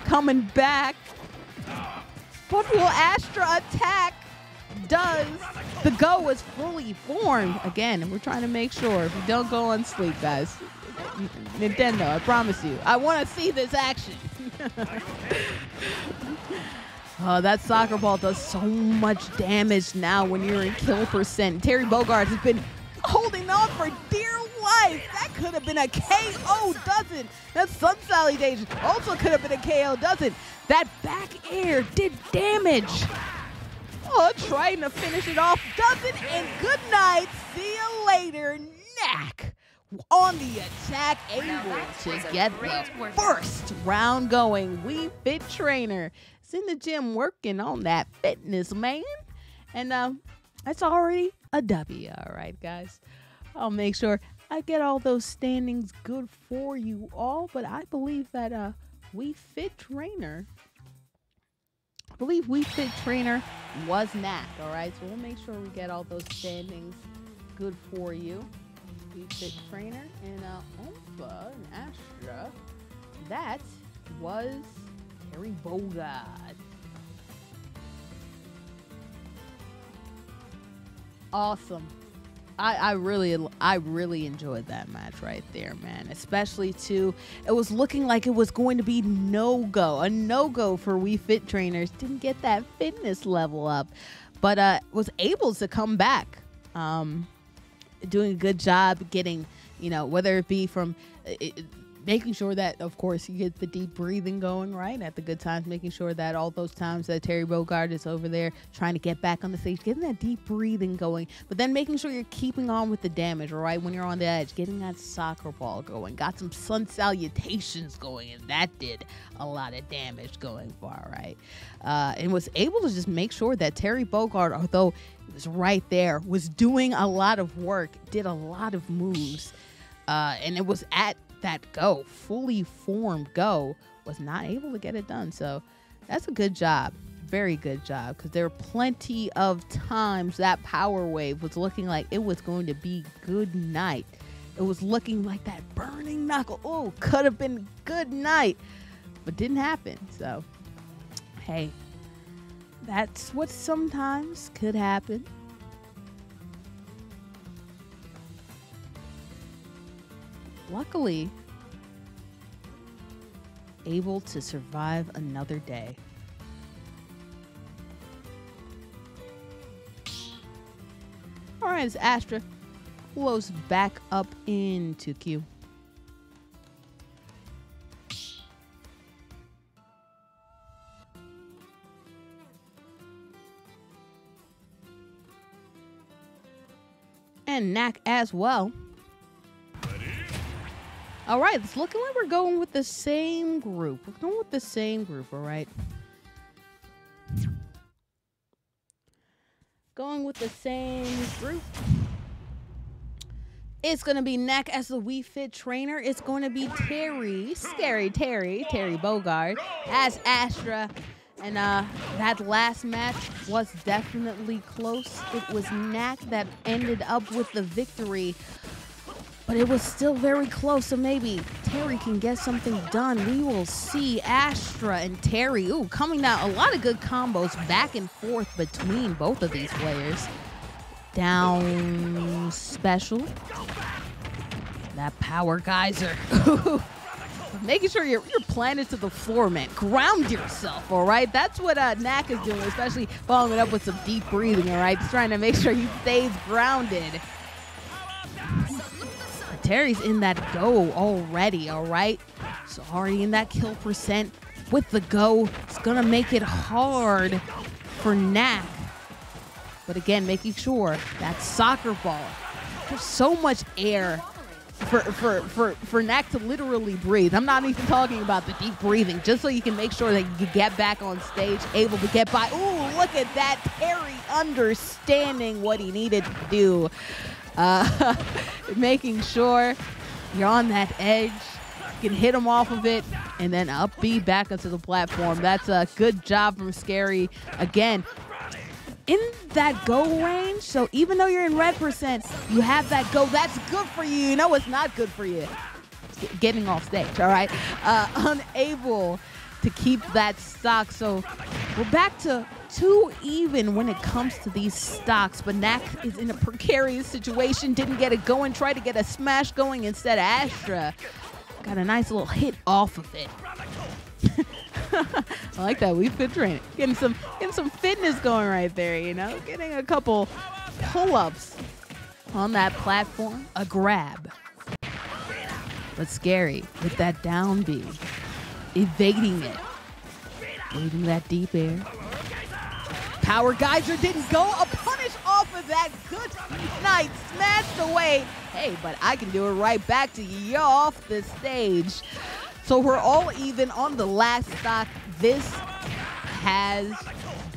coming back. What will Astra attack? Does the go is fully formed again? We're trying to make sure if you don't go on sleep, guys. Nintendo, I promise you, I want to see this action. Oh, that soccer ball does so much damage now when you're in kill percent. Terry Bogard has been holding on for dear life. That could have been a KO doesn't. That Sun Salutation also could have been a KO doesn't. That back air did damage. Oh, trying to finish it off doesn't. And good night. See you later. Knack on the attack, able to get the first round going. Wii Fit Trainer is in the gym working on that fitness, man. And um, that's already a W. All right, guys. I'll make sure I get all those standings good for you all, but I believe that uh Wii Fit Trainer I believe Wii Fit Trainer was Knack, all right? So we'll make sure we get all those standings good for you. Wii Fit Trainer and uh and Astra. That was Terry Bogard. Awesome. I, I really I really enjoyed that match right there, man. Especially too, it was looking like it was going to be no go, a no go for Wii Fit trainers. Didn't get that fitness level up, but uh, was able to come back, um, doing a good job getting, you know, whether it be from. It, making sure that, of course, you get the deep breathing going right at the good times, making sure that all those times that Terry Bogard is over there trying to get back on the stage, getting that deep breathing going, but then making sure you're keeping on with the damage, right? When you're on the edge, getting that soccer ball going, got some sun salutations going, and that did a lot of damage going far, right? Uh, and was able to just make sure that Terry Bogard, although he was right there, was doing a lot of work, did a lot of moves. Uh, and it was at that go, fully formed go, was not able to get it done. So that's a good job. very good job because there were plenty of times that power wave was looking like it was going to be good night. It was looking like that burning knuckle. Oh, could have been good night, but didn't happen. So, hey, that's what sometimes could happen. Luckily, able to survive another day. All right, as Astra close back up into Q. And Knack as well. All right, it's looking like we're going with the same group. We're going with the same group, all right? Going with the same group. It's going to be Knack as the Wii Fit trainer. It's going to be Terry, scary Terry, Terry Bogard, as Astra. And uh, that last match was definitely close. It was Knack that ended up with the victory but it was still very close. So maybe Terry can get something done. We will see Astra and Terry. Ooh, coming down. A lot of good combos back and forth between both of these players. Down special. That power geyser. Making sure you're, you're planted to the floor, man. Ground yourself, all right? That's what uh, Knack is doing, especially following it up with some deep breathing, all right? Just trying to make sure he stays grounded. Terry's in that go already, all right? So already in that kill percent with the go. It's going to make it hard for Knack. But again, making sure that soccer ball, there's so much air for, for, for, for Knack to literally breathe. I'm not even talking about the deep breathing, just so you can make sure that you get back on stage, able to get by. Ooh, look at that. Terry understanding what he needed to do uh, making sure you're on that edge. You can hit them off of it and then up B back onto the platform. That's a good job from Scary. Again, in that go range, so even though you're in red percent, you have that go. That's good for you. You know it's not good for you. Getting off stage, all right? Uh, unable to keep that stock. So we're back to too even when it comes to these stocks. But Knack is in a precarious situation. Didn't get it going. Tried to get a smash going instead. Astra got a nice little hit off of it. I like that. We've been training, getting some getting some fitness going right there. You know, getting a couple pull-ups on that platform. A grab, but scary with that down B, evading it, leaving that deep air. Power Geyser didn't go. A punish off of that. Good night. Smashed away. Hey, but I can do it right back to you off the stage. So we're all even on the last stock. This has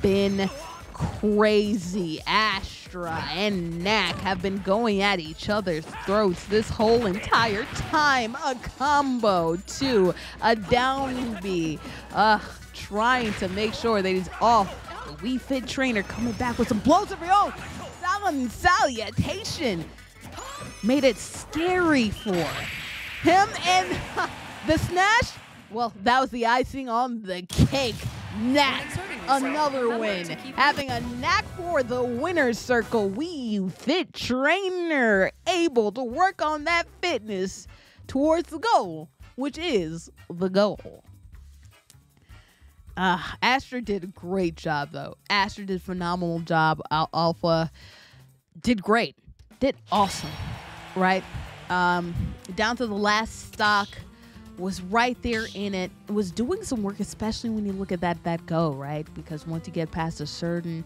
been crazy. Astra and Knack have been going at each other's throats this whole entire time. A combo to a down B. Uh, trying to make sure that he's off Wii Fit trainer coming back with some blows of her own. Salutation. Made it scary for him and the snatch. Well, that was the icing on the cake. Nat, another win. Having a knack for the winner's circle. Wii Fit trainer able to work on that fitness towards the goal, which is the goal. Uh, Astra did a great job, though. Astra did phenomenal job. Al- Alpha did great, did awesome, right? Um, down to the last stock, was right there in it. Was doing some work, especially when you look at that that go right, because once you get past a certain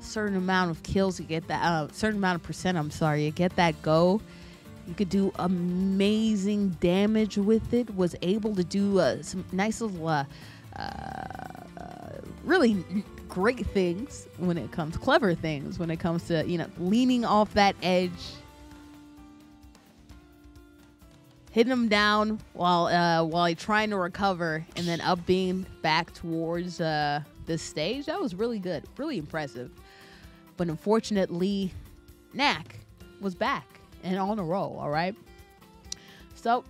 certain amount of kills, you get that uh, certain amount of percent. I'm sorry, you get that go. You could do amazing damage with it. Was able to do uh, some nice little. Uh, uh, really great things when it comes clever things when it comes to you know leaning off that edge hitting him down while uh while he trying to recover and then up being back towards uh this stage. That was really good, really impressive. But unfortunately, Knack was back and on a roll, all right? So,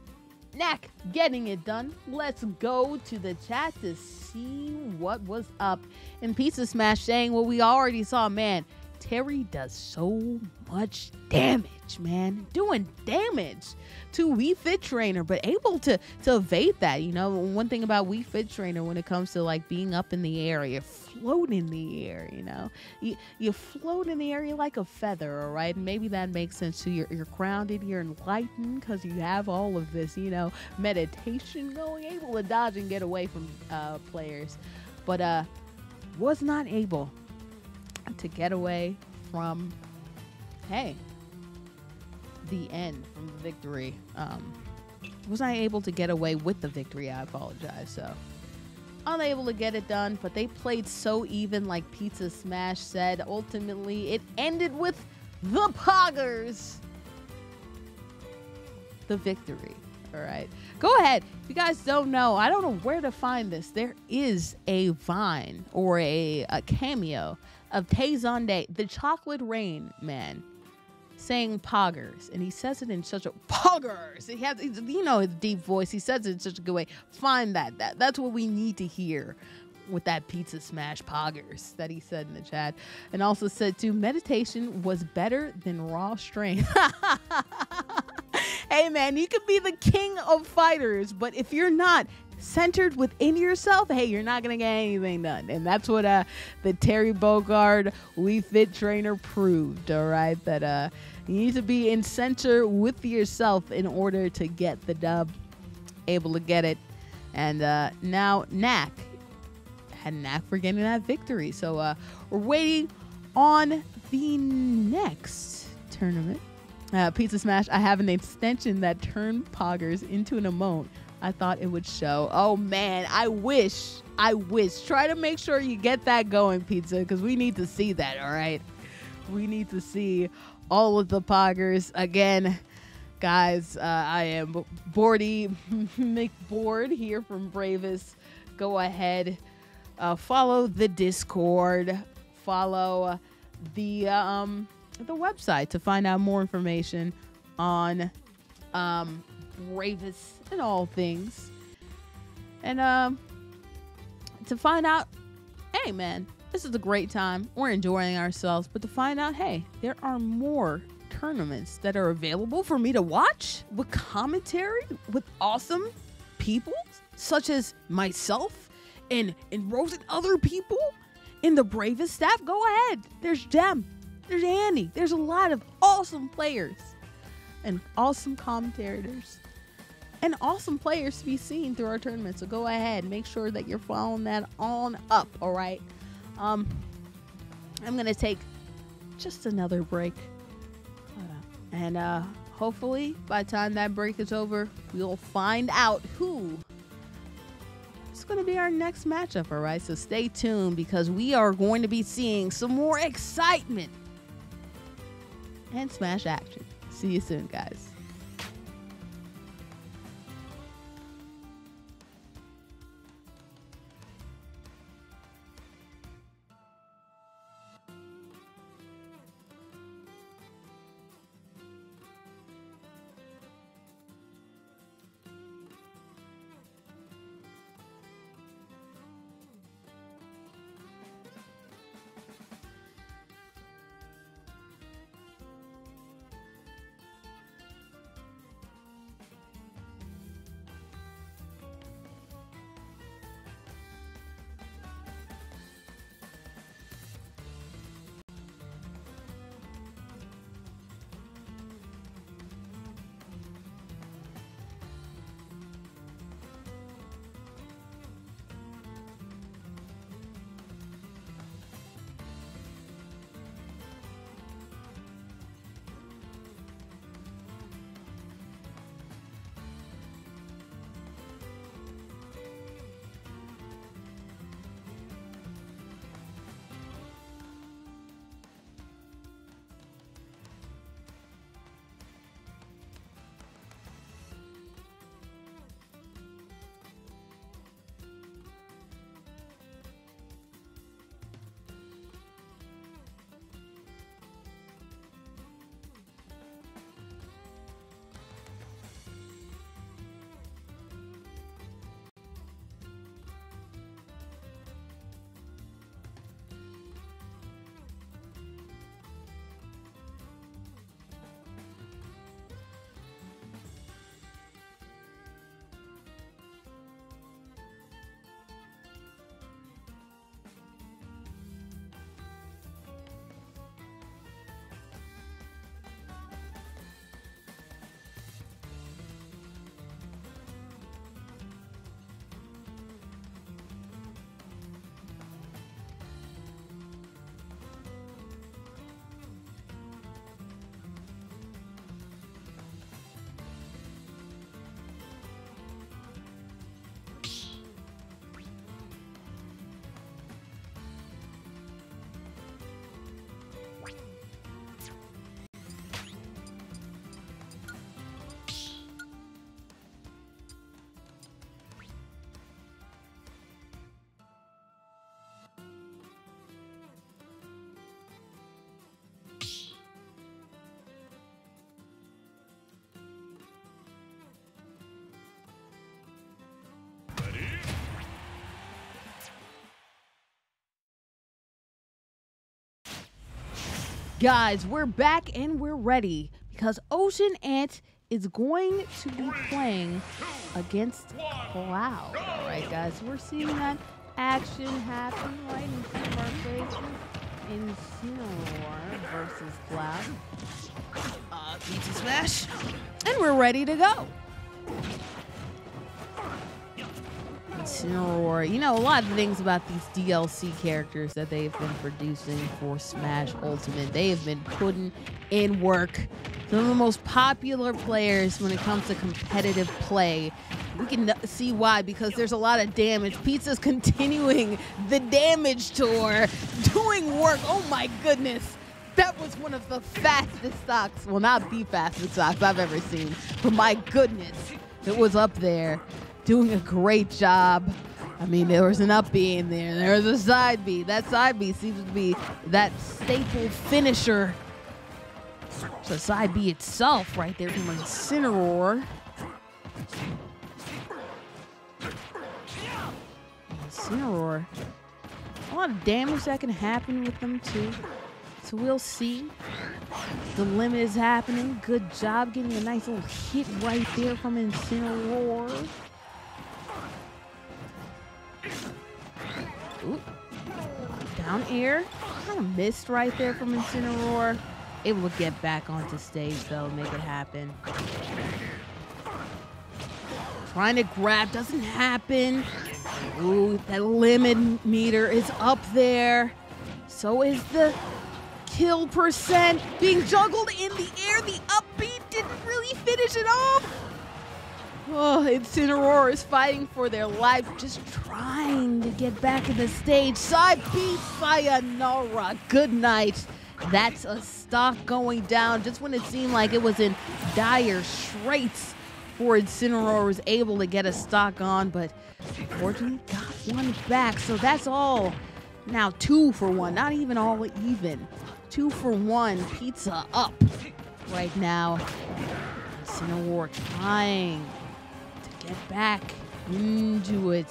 Knack getting it done. Let's go to the chat to see what was up. And Pizza Smash saying, well, we already saw, man, Terry does so much damage, man. Doing damage to Wii Fit Trainer, but able to to evade that. You know, one thing about Wii Fit Trainer when it comes to like being up in the air, you float in the air, you know. You you float in the air like a feather, all right? And maybe that makes sense to you. You're, you're grounded, you're enlightened because you have all of this, you know, meditation going, able to dodge and get away from uh, players. But uh was not able to get away from, hey, the end, from the victory. Um, was not able to get away with the victory. I apologize. So, unable to get it done, but they played so even, like Pizza Smash said. Ultimately, it ended with the Poggers. The victory. All right. Go ahead. If you guys don't know, I don't know where to find this. There is a Vine or a, a cameo of Tay Zonday, the Chocolate Rain man, saying poggers. And he says it in such a poggers. He has, you know, his deep voice. He says it in such a good way. Find that. that that's what we need to hear with that pizza smash poggers that he said in the chat. And also said, too, meditation was better than raw strength. hey, man, you could be the king of fighters, but if you're not, centered within yourself, hey, you're not gonna get anything done. And that's what uh the Terry Bogard Wii Fit trainer proved. All right, that uh you need to be in center with yourself in order to get the dub. Able to get it, and uh, now Knack had Knack for getting that victory. So uh, we're waiting on the next tournament. Uh, Pizza Smash, I have an extension that turned Poggers into an emote I thought it would show. Oh man, I wish, I wish. Try to make sure you get that going, pizza, because we need to see that. All right, we need to see all of the poggers again. Guys, uh, I am Boardy McBoard here from Bravous. Go ahead, uh, follow the Discord, follow the um, the website to find out more information on um, Bravous in all things. And um to find out, hey man, this is a great time. We're enjoying ourselves, but to find out, hey, there are more tournaments that are available for me to watch with commentary with awesome people such as myself and enrolled other people in the Bravous staff. Go ahead. There's Jem. There's Annie. There's a lot of awesome players and awesome commentators and awesome players to be seen through our tournament. So go ahead, make sure that you're following that on up. All right. Um, I'm gonna take just another break, uh, and uh, hopefully by the time that break is over, we'll find out who is going to be our next matchup. All right. So stay tuned because we are going to be seeing some more excitement and smash action. See you soon, guys. Guys, we're back and we're ready because Ocean Ant is going to be playing against Cloud. All right, guys, we're seeing that action happen right in front of our faces. Incineroar versus Cloud. Uh, Pizza Smash. And we're ready to go. You know, a lot of things about these DLC characters that they've been producing for Smash Ultimate. They have been putting in work. Some of the most popular players when it comes to competitive play. We can see why because there's a lot of damage. Pizza's continuing the damage tour, doing work. Oh my goodness. That was one of the fastest stocks. Well, not the fastest stocks I've ever seen, but my goodness, it was up there doing a great job. I mean, there was an up B in there. There was a side B. That side B seems to be that staple finisher. So side B itself right there from Incineroar. Incineroar. A lot of damage that can happen with them too. So we'll see. The limit is happening. Good job getting a nice little hit right there from Incineroar. Ooh. Down air. Kind of missed right there from Incineroar. Able to get back onto stage though, make it happen. Trying to grab doesn't happen. Ooh, that limit meter is up there. So is the kill percent being juggled in the air. The up B didn't really finish it off. Oh, Incineroar is fighting for their life, just trying to get back in the stage. Side B, sayonara. Good night. That's a stock going down just when it seemed like it was in dire straits for Incineroar was able to get a stock on, but unfortunately got one back. So that's all. Now two for one, not even all even. Two for one, pizza up right now. Incineroar trying Get back into it.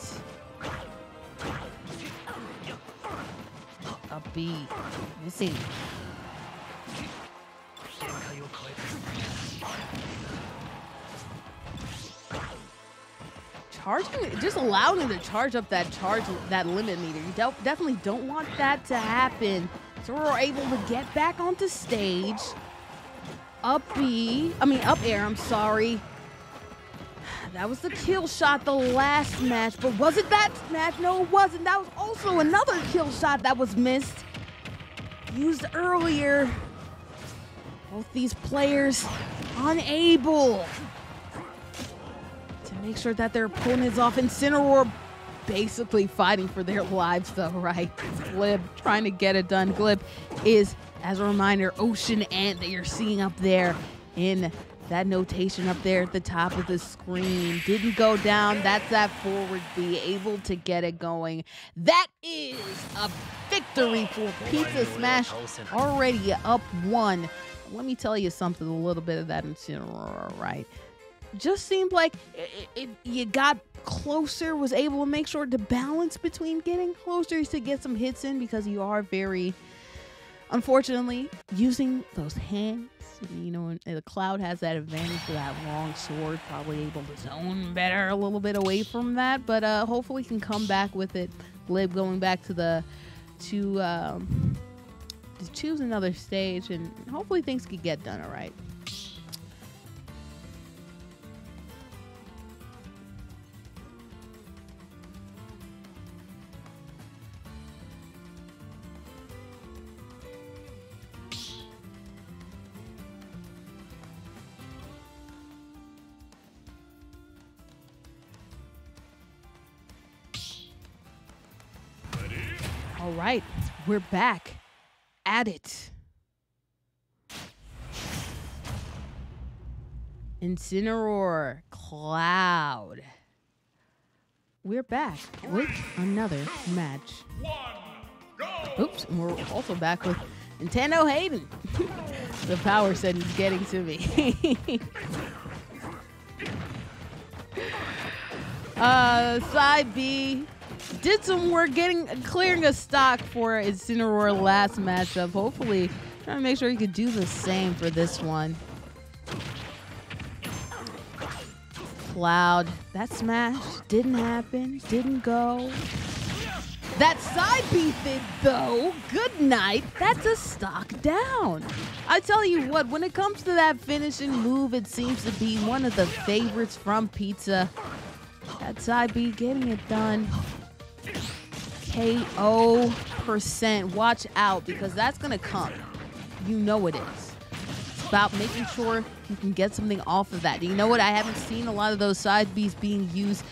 A B. Missing. Charging, just allowing him to charge up that charge, that limit meter. You de definitely don't want that to happen. So we're able to get back onto stage. Up B, I mean up air, I'm sorry. That was the kill shot the last match, but was it that match? No, it wasn't. That was also another kill shot that was missed. Used earlier. Both these players unable to make sure that their opponent is off. Incineroar basically fighting for their lives, though, right? Glib trying to get it done. Glib is, as a reminder, Ocean Ant that you're seeing up there in that notation up there at the top of the screen didn't go down. That's that forward B, able to get it going. That is a victory for Pizza Smash, already up one. Let me tell you something, a little bit of that Incineroar, right? Just seemed like if you got closer, was able to make sure to balance between getting closer to get some hits in because you are very, unfortunately, using those hands you know, the cloud has that advantage for that long sword, probably able to zone better a little bit away from that, but uh, hopefully can come back with it. Glib going back to the to um, to choose another stage, and hopefully things could get done all right. All right, we're back at it. Incineroar Cloud. We're back with another match. Oops, and we're also back with Nintendo Hayden. the power setting's getting to me. uh, side B did some work getting clearing a stock for Incineroar last matchup. Hopefully Trying to make sure he could do the same for this one. Cloud. That smash didn't happen. Didn't go. That side B fit, though, good night. That's a stock down. I tell you what, when it comes to that finishing move, it seems to be one of the favorites from Pizza. That side B getting it done. KO percent. Watch out because that's going to come. You know it is. It's about making sure you can get something off of that. You know what? I haven't seen a lot of those side Bs being used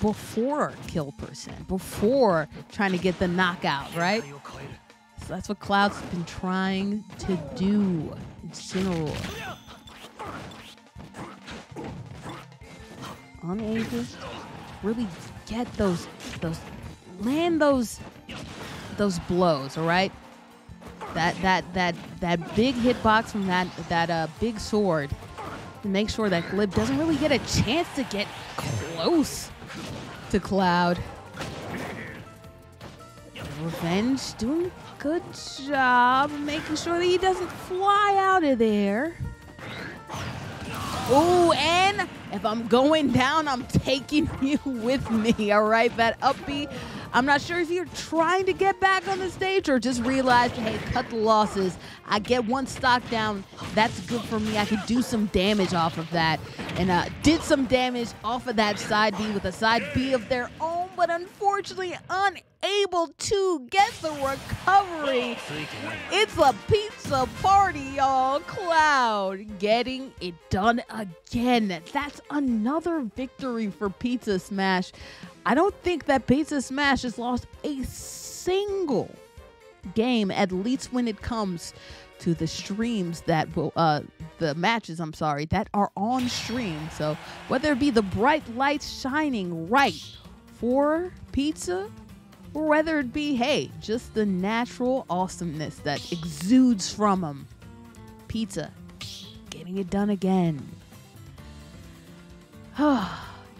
before kill percent, before trying to get the knockout, right? So that's what Cloud's been trying to do. Incineroar. Unable really get those those land those those blows, all right? That that that that big hitbox from that that uh big sword to make sure that Glib doesn't really get a chance to get close to Cloud. Revenge doing good job making sure that he doesn't fly out of there. Oh, and if I'm going down, I'm taking you with me. All right, that up B. I'm not sure if you're trying to get back on the stage or just realized, hey, cut the losses. I get one stock down. That's good for me. I could do some damage off of that. And uh, did some damage off of that side B with a side B of their own, but unfortunately unable to get the recovery. It's a pizza party, y'all. Cloud getting it done again. That's another victory for Pizza Smash. I don't think that Pizza Smash has lost a single game, at least when it comes to the streams that will, uh, the matches, I'm sorry, that are on stream. So whether it be the bright lights shining right for pizza, or whether it be, hey, just the natural awesomeness that exudes from them, pizza getting it done again.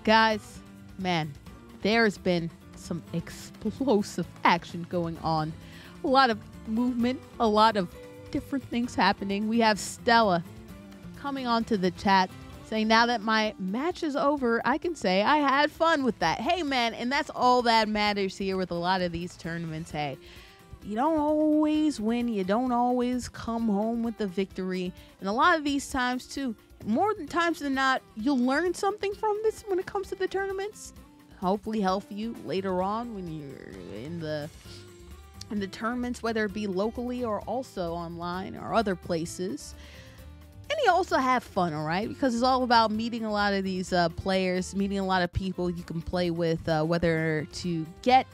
Guys, man, there's been some explosive action going on. A lot of movement, a lot of different things happening. We have Stella coming onto the chat saying, Now that my match is over, I can say I had fun with that. Hey, man, and that's all that matters here with a lot of these tournaments. Hey, you don't always win, you don't always come home with the victory. And a lot of these times, too, more than times than not, you'll learn something from this when it comes to the tournaments. Hopefully, help you later on when you're in the in the tournaments, whether it be locally or also online or other places. And you also have fun, all right? Because it's all about meeting a lot of these uh, players, meeting a lot of people you can play with, uh, whether to get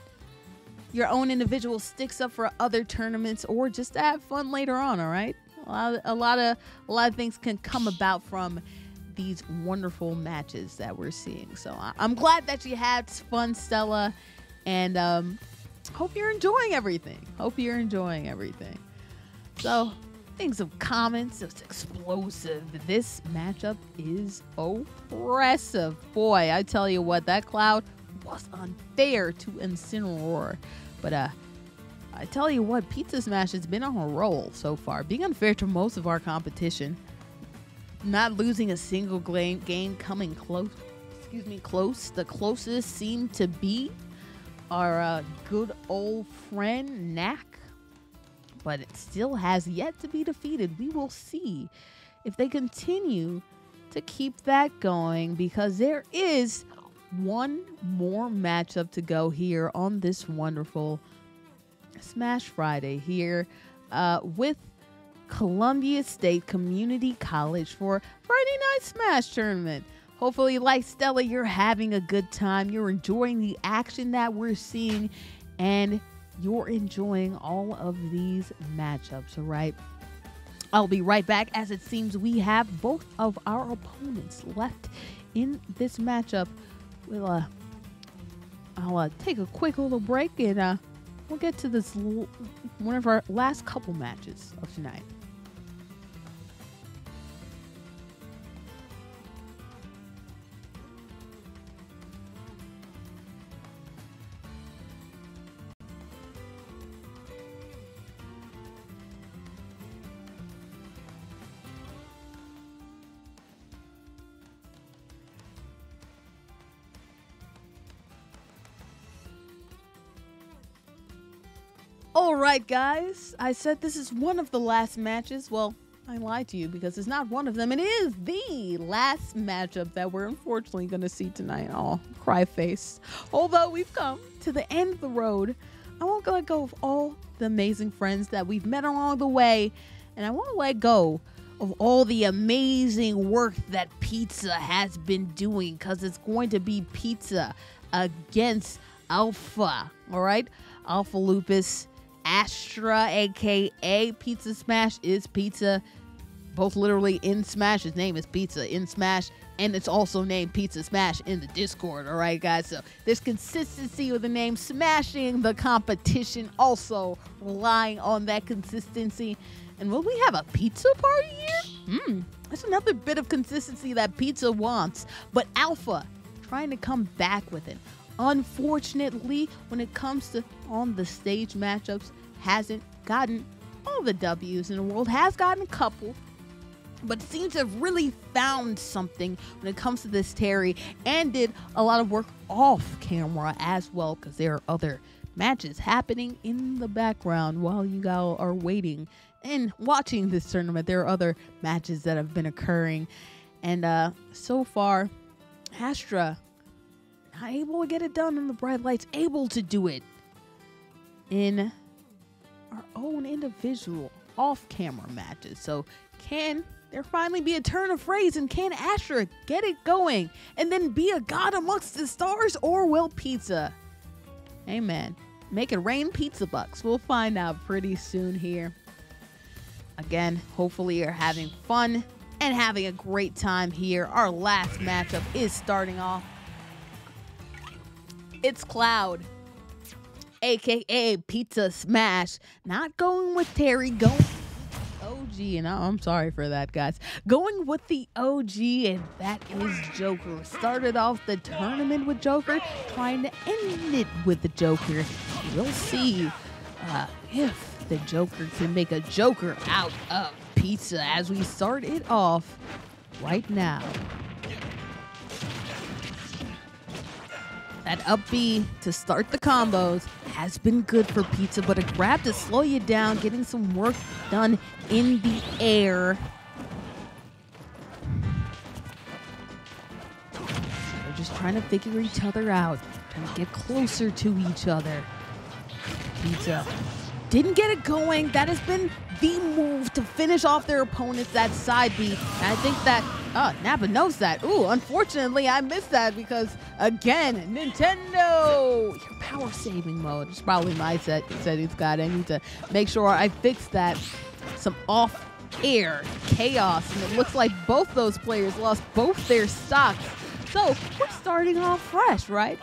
your own individual sticks up for other tournaments or just to have fun later on, all right? A lot, of, a lot of a lot of things can come about from these wonderful matches that we're seeing. So I'm glad that you had fun, Stella, and um, hope you're enjoying everything. Hope you're enjoying everything. So things of comments, it's explosive. This matchup is oppressive. Boy, I tell you what, that cloud was unfair to Incineroar. But uh I tell you what, Pizza Smash has been on a roll so far, being unfair to most of our competition. Not losing a single game, coming close. Excuse me, close. The closest seemed to be our uh, good old friend Knack, but it still has yet to be defeated. We will see if they continue to keep that going because there is one more matchup to go here on this wonderful Smash Friday here uh, with Columbia State Community College for Friday Night Smash Tournament. Hopefully, like Stella, you're having a good time. You're enjoying the action that we're seeing, and you're enjoying all of these matchups, all right? I'll be right back as it seems we have both of our opponents left in this matchup. We'll, uh, I'll uh, take a quick little break and uh, we'll get to this one of our last couple matches of tonight. Right, guys. I said this is one of the last matches. Well, I lied to you because it's not one of them. It is the last matchup that we're unfortunately going to see tonight. Oh, cry face. Although we've come to the end of the road, I won't let go of all the amazing friends that we've met along the way, and I won't let go of all the amazing work that pizza has been doing because it's going to be pizza against Alpha. All right, Alpha Lupus. Astra, aka Pizza Smash, is pizza both literally in Smash. His name is Pizza in Smash, and it's also named Pizza Smash in the Discord. All right, guys. So there's consistency with the name, smashing the competition, also relying on that consistency. And will we have a pizza party here? Hmm, that's another bit of consistency that pizza wants. But Alpha trying to come back with it. Unfortunately, when it comes to on the stage matchups, hasn't gotten all the W's in the world, has gotten a couple, but seems to have really found something when it comes to this Terry and did a lot of work off camera as well because there are other matches happening in the background while you guys are waiting and watching this tournament. There are other matches that have been occurring, and uh, so far, Astra not able to get it done in the bright lights, able to do it in our own individual off camera matches. So, can there finally be a turn of phrase and can Astra get it going and then be a god amongst the stars or will pizza? Amen. Make it rain pizza bucks. We'll find out pretty soon here. Again, hopefully you're having fun and having a great time here. Our last matchup is starting off. It's Cloud, aka Pizza Smash. Not going with Terry, going OG, and I'm sorry for that, guys. Going with the OG, and that is Joker. Started off the tournament with Joker, trying to end it with the Joker. We'll see uh, if the Joker can make a Joker out of pizza as we start it off right now. That up B to start the combos has been good for Pizza, but a grab to slow you down, getting some work done in the air. They're just trying to figure each other out, trying to get closer to each other. Pizza didn't get it going. That has been the move to finish off their opponents that side B. And I think that oh, Nappa knows that. Ooh, unfortunately, I missed that because again, Nintendo, your power saving mode. It's probably my set settings guide. I need to make sure I fix that. Some off air chaos, and it looks like both those players lost both their stocks. So we're starting off fresh, right?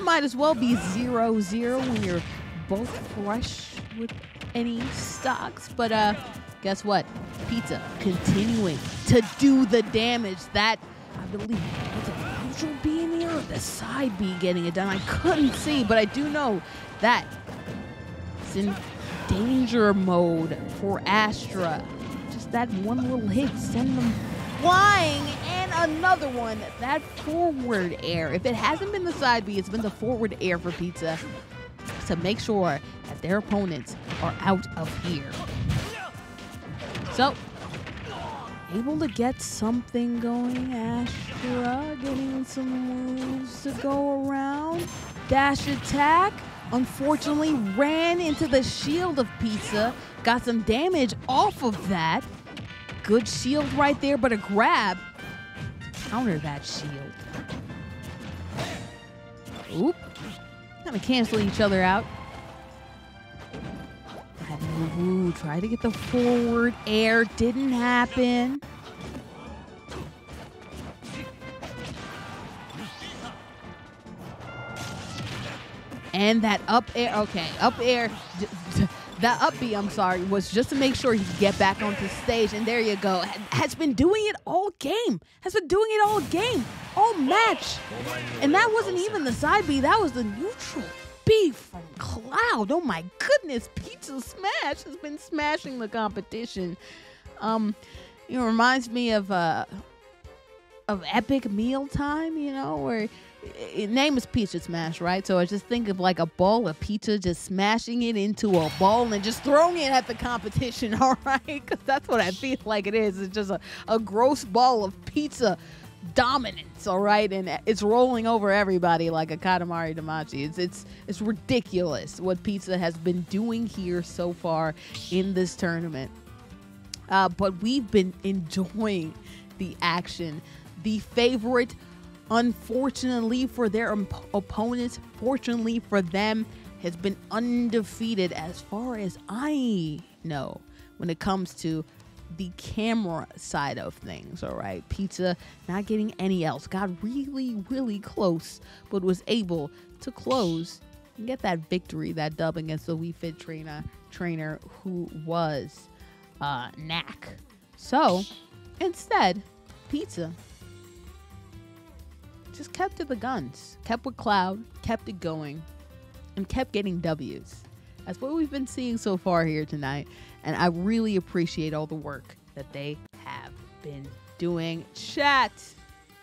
Might as well be zero zero when you're both fresh with any stocks. But uh, guess what? Pizza continuing to do the damage. That I believe was a neutral B in the air, the side B getting it done. I couldn't see, but I do know that it's in danger mode for Astra. Just that one little hit send them flying and another one that forward air if it hasn't been the side b it's been the forward air for pizza to make sure that their opponents are out of here. So, able to get something going, Astra, getting some moves to go around. Dash attack, unfortunately ran into the shield of Pizza, got some damage off of that. Good shield right there, but a grab counter that shield. Oop, Kind of cancel each other out. Ooh, try to get the forward air. Didn't happen. And that up air, okay, up air, that up B, I'm sorry, was just to make sure he could get back onto stage. And there you go. Has been doing it all game. Has been doing it all game all match. And that wasn't even the side B, that was the neutral B from Cloud. Oh my goodness, Pizza Smash has been smashing the competition. Um, it reminds me of uh of epic meal time, you know, where name is pizza smash, right? So I just think of like a ball of pizza, just smashing it into a ball and just throwing it at the competition, all right? Because that's what I feel like it is. It's just a, a gross ball of pizza dominance, all right, and it's rolling over everybody like a Katamari Damacy. It's it's it's ridiculous what pizza has been doing here so far in this tournament. Uh, but we've been enjoying the action. The favorite, unfortunately for their op- opponents, fortunately for them, has been undefeated as far as I know when it comes to the camera side of things, all right? Pizza not getting any else. Got really, really close, but was able to close and get that victory, that dub against the Wii Fit trainer, trainer who was uh, Knack. So instead, Pizza just kept to the guns, kept with Cloud, kept it going, and kept getting W's. That's what we've been seeing so far here tonight. And I really appreciate all the work that they have been doing. Chat,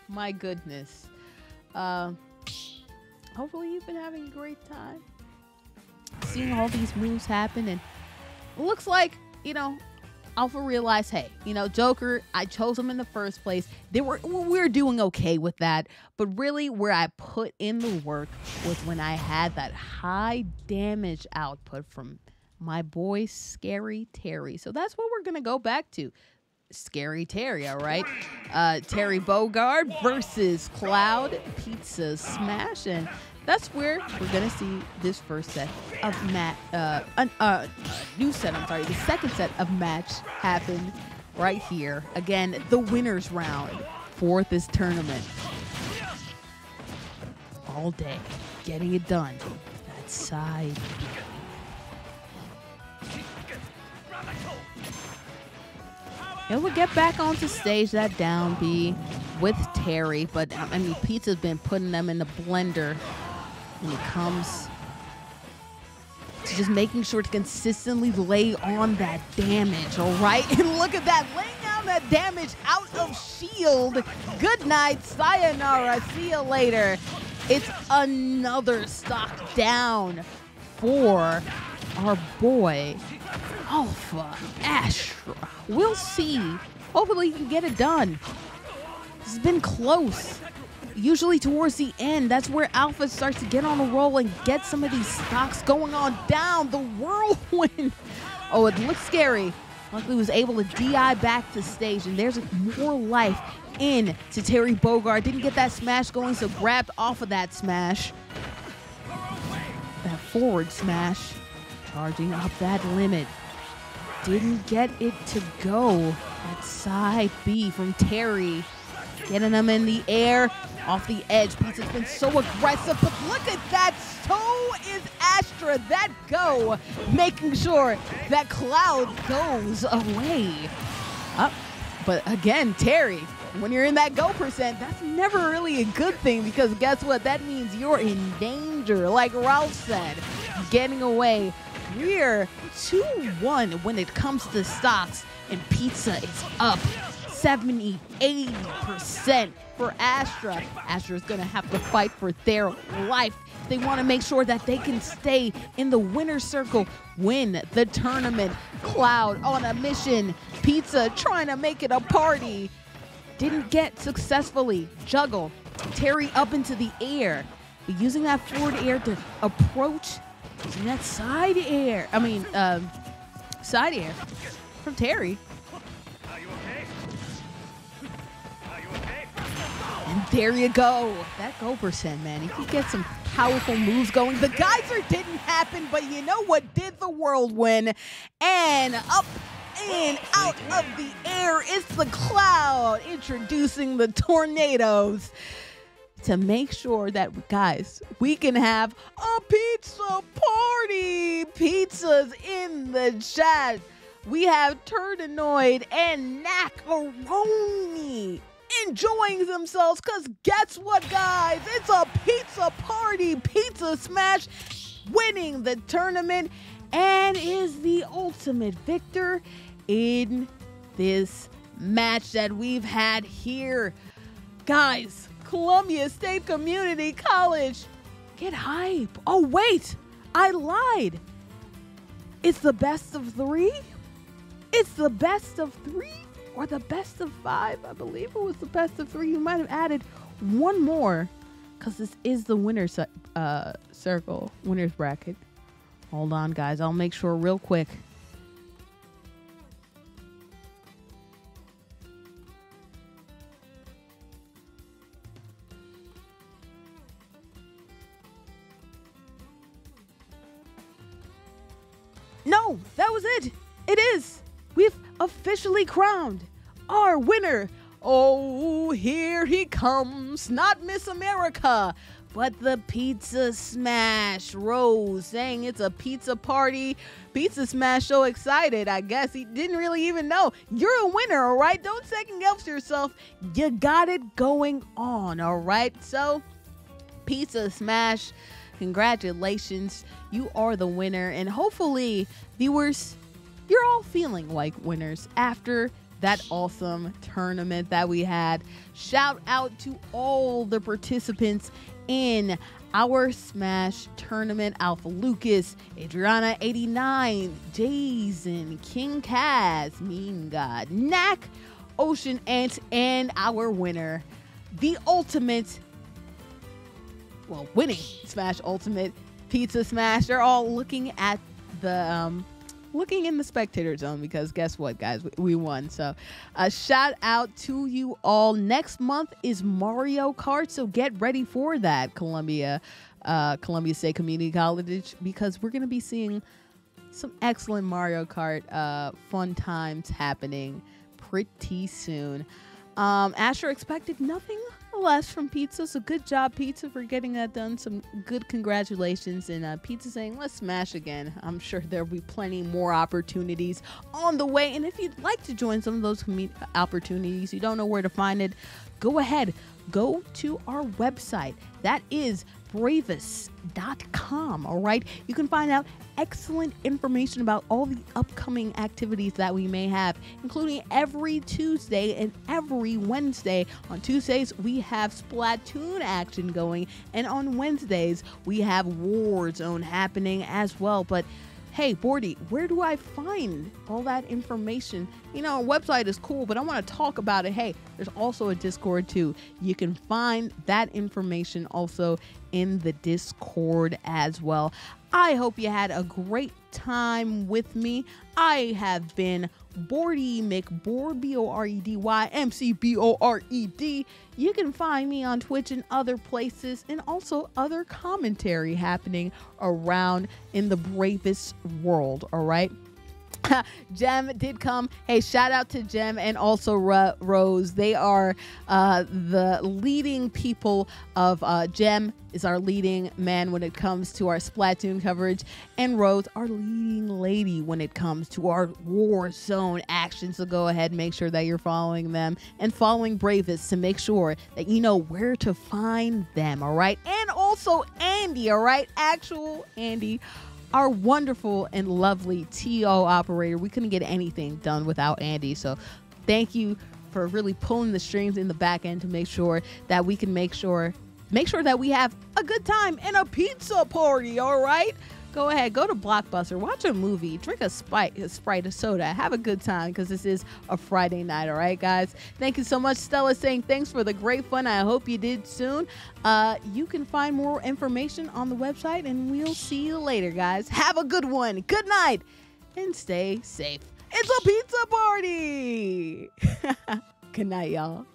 my goodness. Uh, hopefully, you've been having a great time seeing all these moves happen. And looks like, you know, Alpha realized, hey, you know, Joker, I chose him in the first place. They were we are doing okay with that, but really where I put in the work was when I had that high damage output from my boy Scary Terry. So that's what we're gonna go back to. Scary Terry, all right? Uh, Terry Bogard versus Cloud Pizza Smash. And that's where we're gonna see this first set of match, uh, uh, uh, new set. I'm sorry, the second set of match happen right here. Again, the winners round for this tournament. All day, getting it done. That side. And we'll get back onto stage that down B with Terry, but I mean, Pizza's been putting them in the blender when it comes to just making sure to consistently lay on that damage, all right? And look at that, laying down that damage out of shield. Good night, sayonara, see you later. It's another stock down for our boy, Alpha Astra. We'll see. Hopefully he can get it done. This has been close usually towards the end, that's where Alpha starts to get on a roll and get some of these stocks going on down the whirlwind. Oh, it looks scary. Luckily was able to DI back to stage, and there's more life in to Terry Bogard. Didn't get that smash going, so grabbed off of that smash. That forward smash, charging up that limit. Didn't get it to go. That side B from Terry. Getting them in the air, off the edge. Pizza's been so aggressive, but look at that. So is Astra. That go, making sure that Cloud goes away. Up. But again, Terry, when you're in that go percent, that's never really a good thing because guess what? That means you're in danger. Like Ralph said, getting away. We're 2 1 when it comes to stocks, and pizza is up 70, 80% for Astra. Astra is going to have to fight for their life. They want to make sure that they can stay in the winner's circle, win the tournament. Cloud on a mission. Pizza trying to make it a party. Didn't get successfully. Juggle. Terry up into the air. Using that forward air to approach. That side air. I mean, um, side air from Terry. And there you go. That go percent, man. He could get some powerful moves going. The geyser didn't happen, but you know what did the world win? And up and out of the air It's the cloud introducing the tornadoes to make sure that guys we can have a pizza party pizzas in the chat we have Turdanoid and Macaroni enjoying themselves because guess what, guys? It's a pizza party, pizza smash, winning the tournament and is the ultimate victor in this match that we've had here. Guys, Columbia State Community College, get hype. Oh, wait, I lied. It's the best of three? It's the best of three or the best of five? I believe it was the best of three. You might have added one more because this is the winner's uh, circle, winner's bracket. Hold on, guys. I'll make sure real quick. No, that was it. It is. We've officially crowned our winner. Oh, here he comes. Not Miss America, but the Pizza Smash Rose saying it's a pizza party. Pizza Smash so excited, I guess he didn't really even know. You're a winner, all right? Don't second guess yourself. You got it going on, all right? So, Pizza Smash Congratulations. You are the winner. And hopefully, viewers, you're all feeling like winners after that awesome tournament that we had. Shout out to all the participants in our Smash tournament Alpha Lucas, Adriana 89, Jason, King Kaz, Meme God, Knack, Ocean Ant, and our winner, the ultimate well, winning Smash Ultimate Pizza Smash. They're all looking at the um, looking in the spectator zone because guess what, guys, we, won. So, a shout out to you all. Next month is Mario Kart, so get ready for that, Columbia, uh, Columbia State Community College, because we're gonna be seeing some excellent Mario Kart uh, fun times happening pretty soon. Um, Asher expected nothing less from Pizza. So good job, Pizza, for getting that done. Some good congratulations. And uh, Pizza saying, let's smash again. I'm sure there'll be plenty more opportunities on the way. And if you'd like to join some of those opportunities, you don't know where to find it, go ahead. Go to our website. That is bravous.com. All right. You can find out excellent information about all the upcoming activities that we may have, including every Tuesday and every Wednesday. On Tuesdays, we have Splatoon action going, and on Wednesdays, we have Warzone happening as well. But hey, Bordy, where do I find all that information? You know, our website is cool, but I want to talk about it. Hey, there's also a Discord too. You can find that information also in the Discord as well. I hope you had a great time with me. I have been Bordy McBoard, B O R E D Y M C B O R E D. You can find me on Twitch and other places, and also other commentary happening around in the Bravous world. All right. Jem did come. Hey, shout out to Jem and also Ro- Rose. They are uh, the leading people of uh, Jem is our leading man when it comes to our Splatoon coverage, and Rose, our leading lady when it comes to our War Zone action. So go ahead, make sure that you're following them and following Bravous to make sure that you know where to find them. All right, and also Andy. All right, actual Andy our wonderful and lovely TO operator. We couldn't get anything done without Andy. So thank you for really pulling the strings in the back end to make sure that we can make sure make sure that we have a good time and a pizza party, all right? Go ahead, go to Blockbuster, watch a movie, drink a Sprite, a Sprite, a soda, have a good time because this is a Friday night. All right, guys. Thank you so much, Stella, saying thanks for the great fun. I hope you did soon. Uh, you can find more information on the website, and we'll see you later, guys. Have a good one. Good night, and stay safe. It's a pizza party. good night, y'all.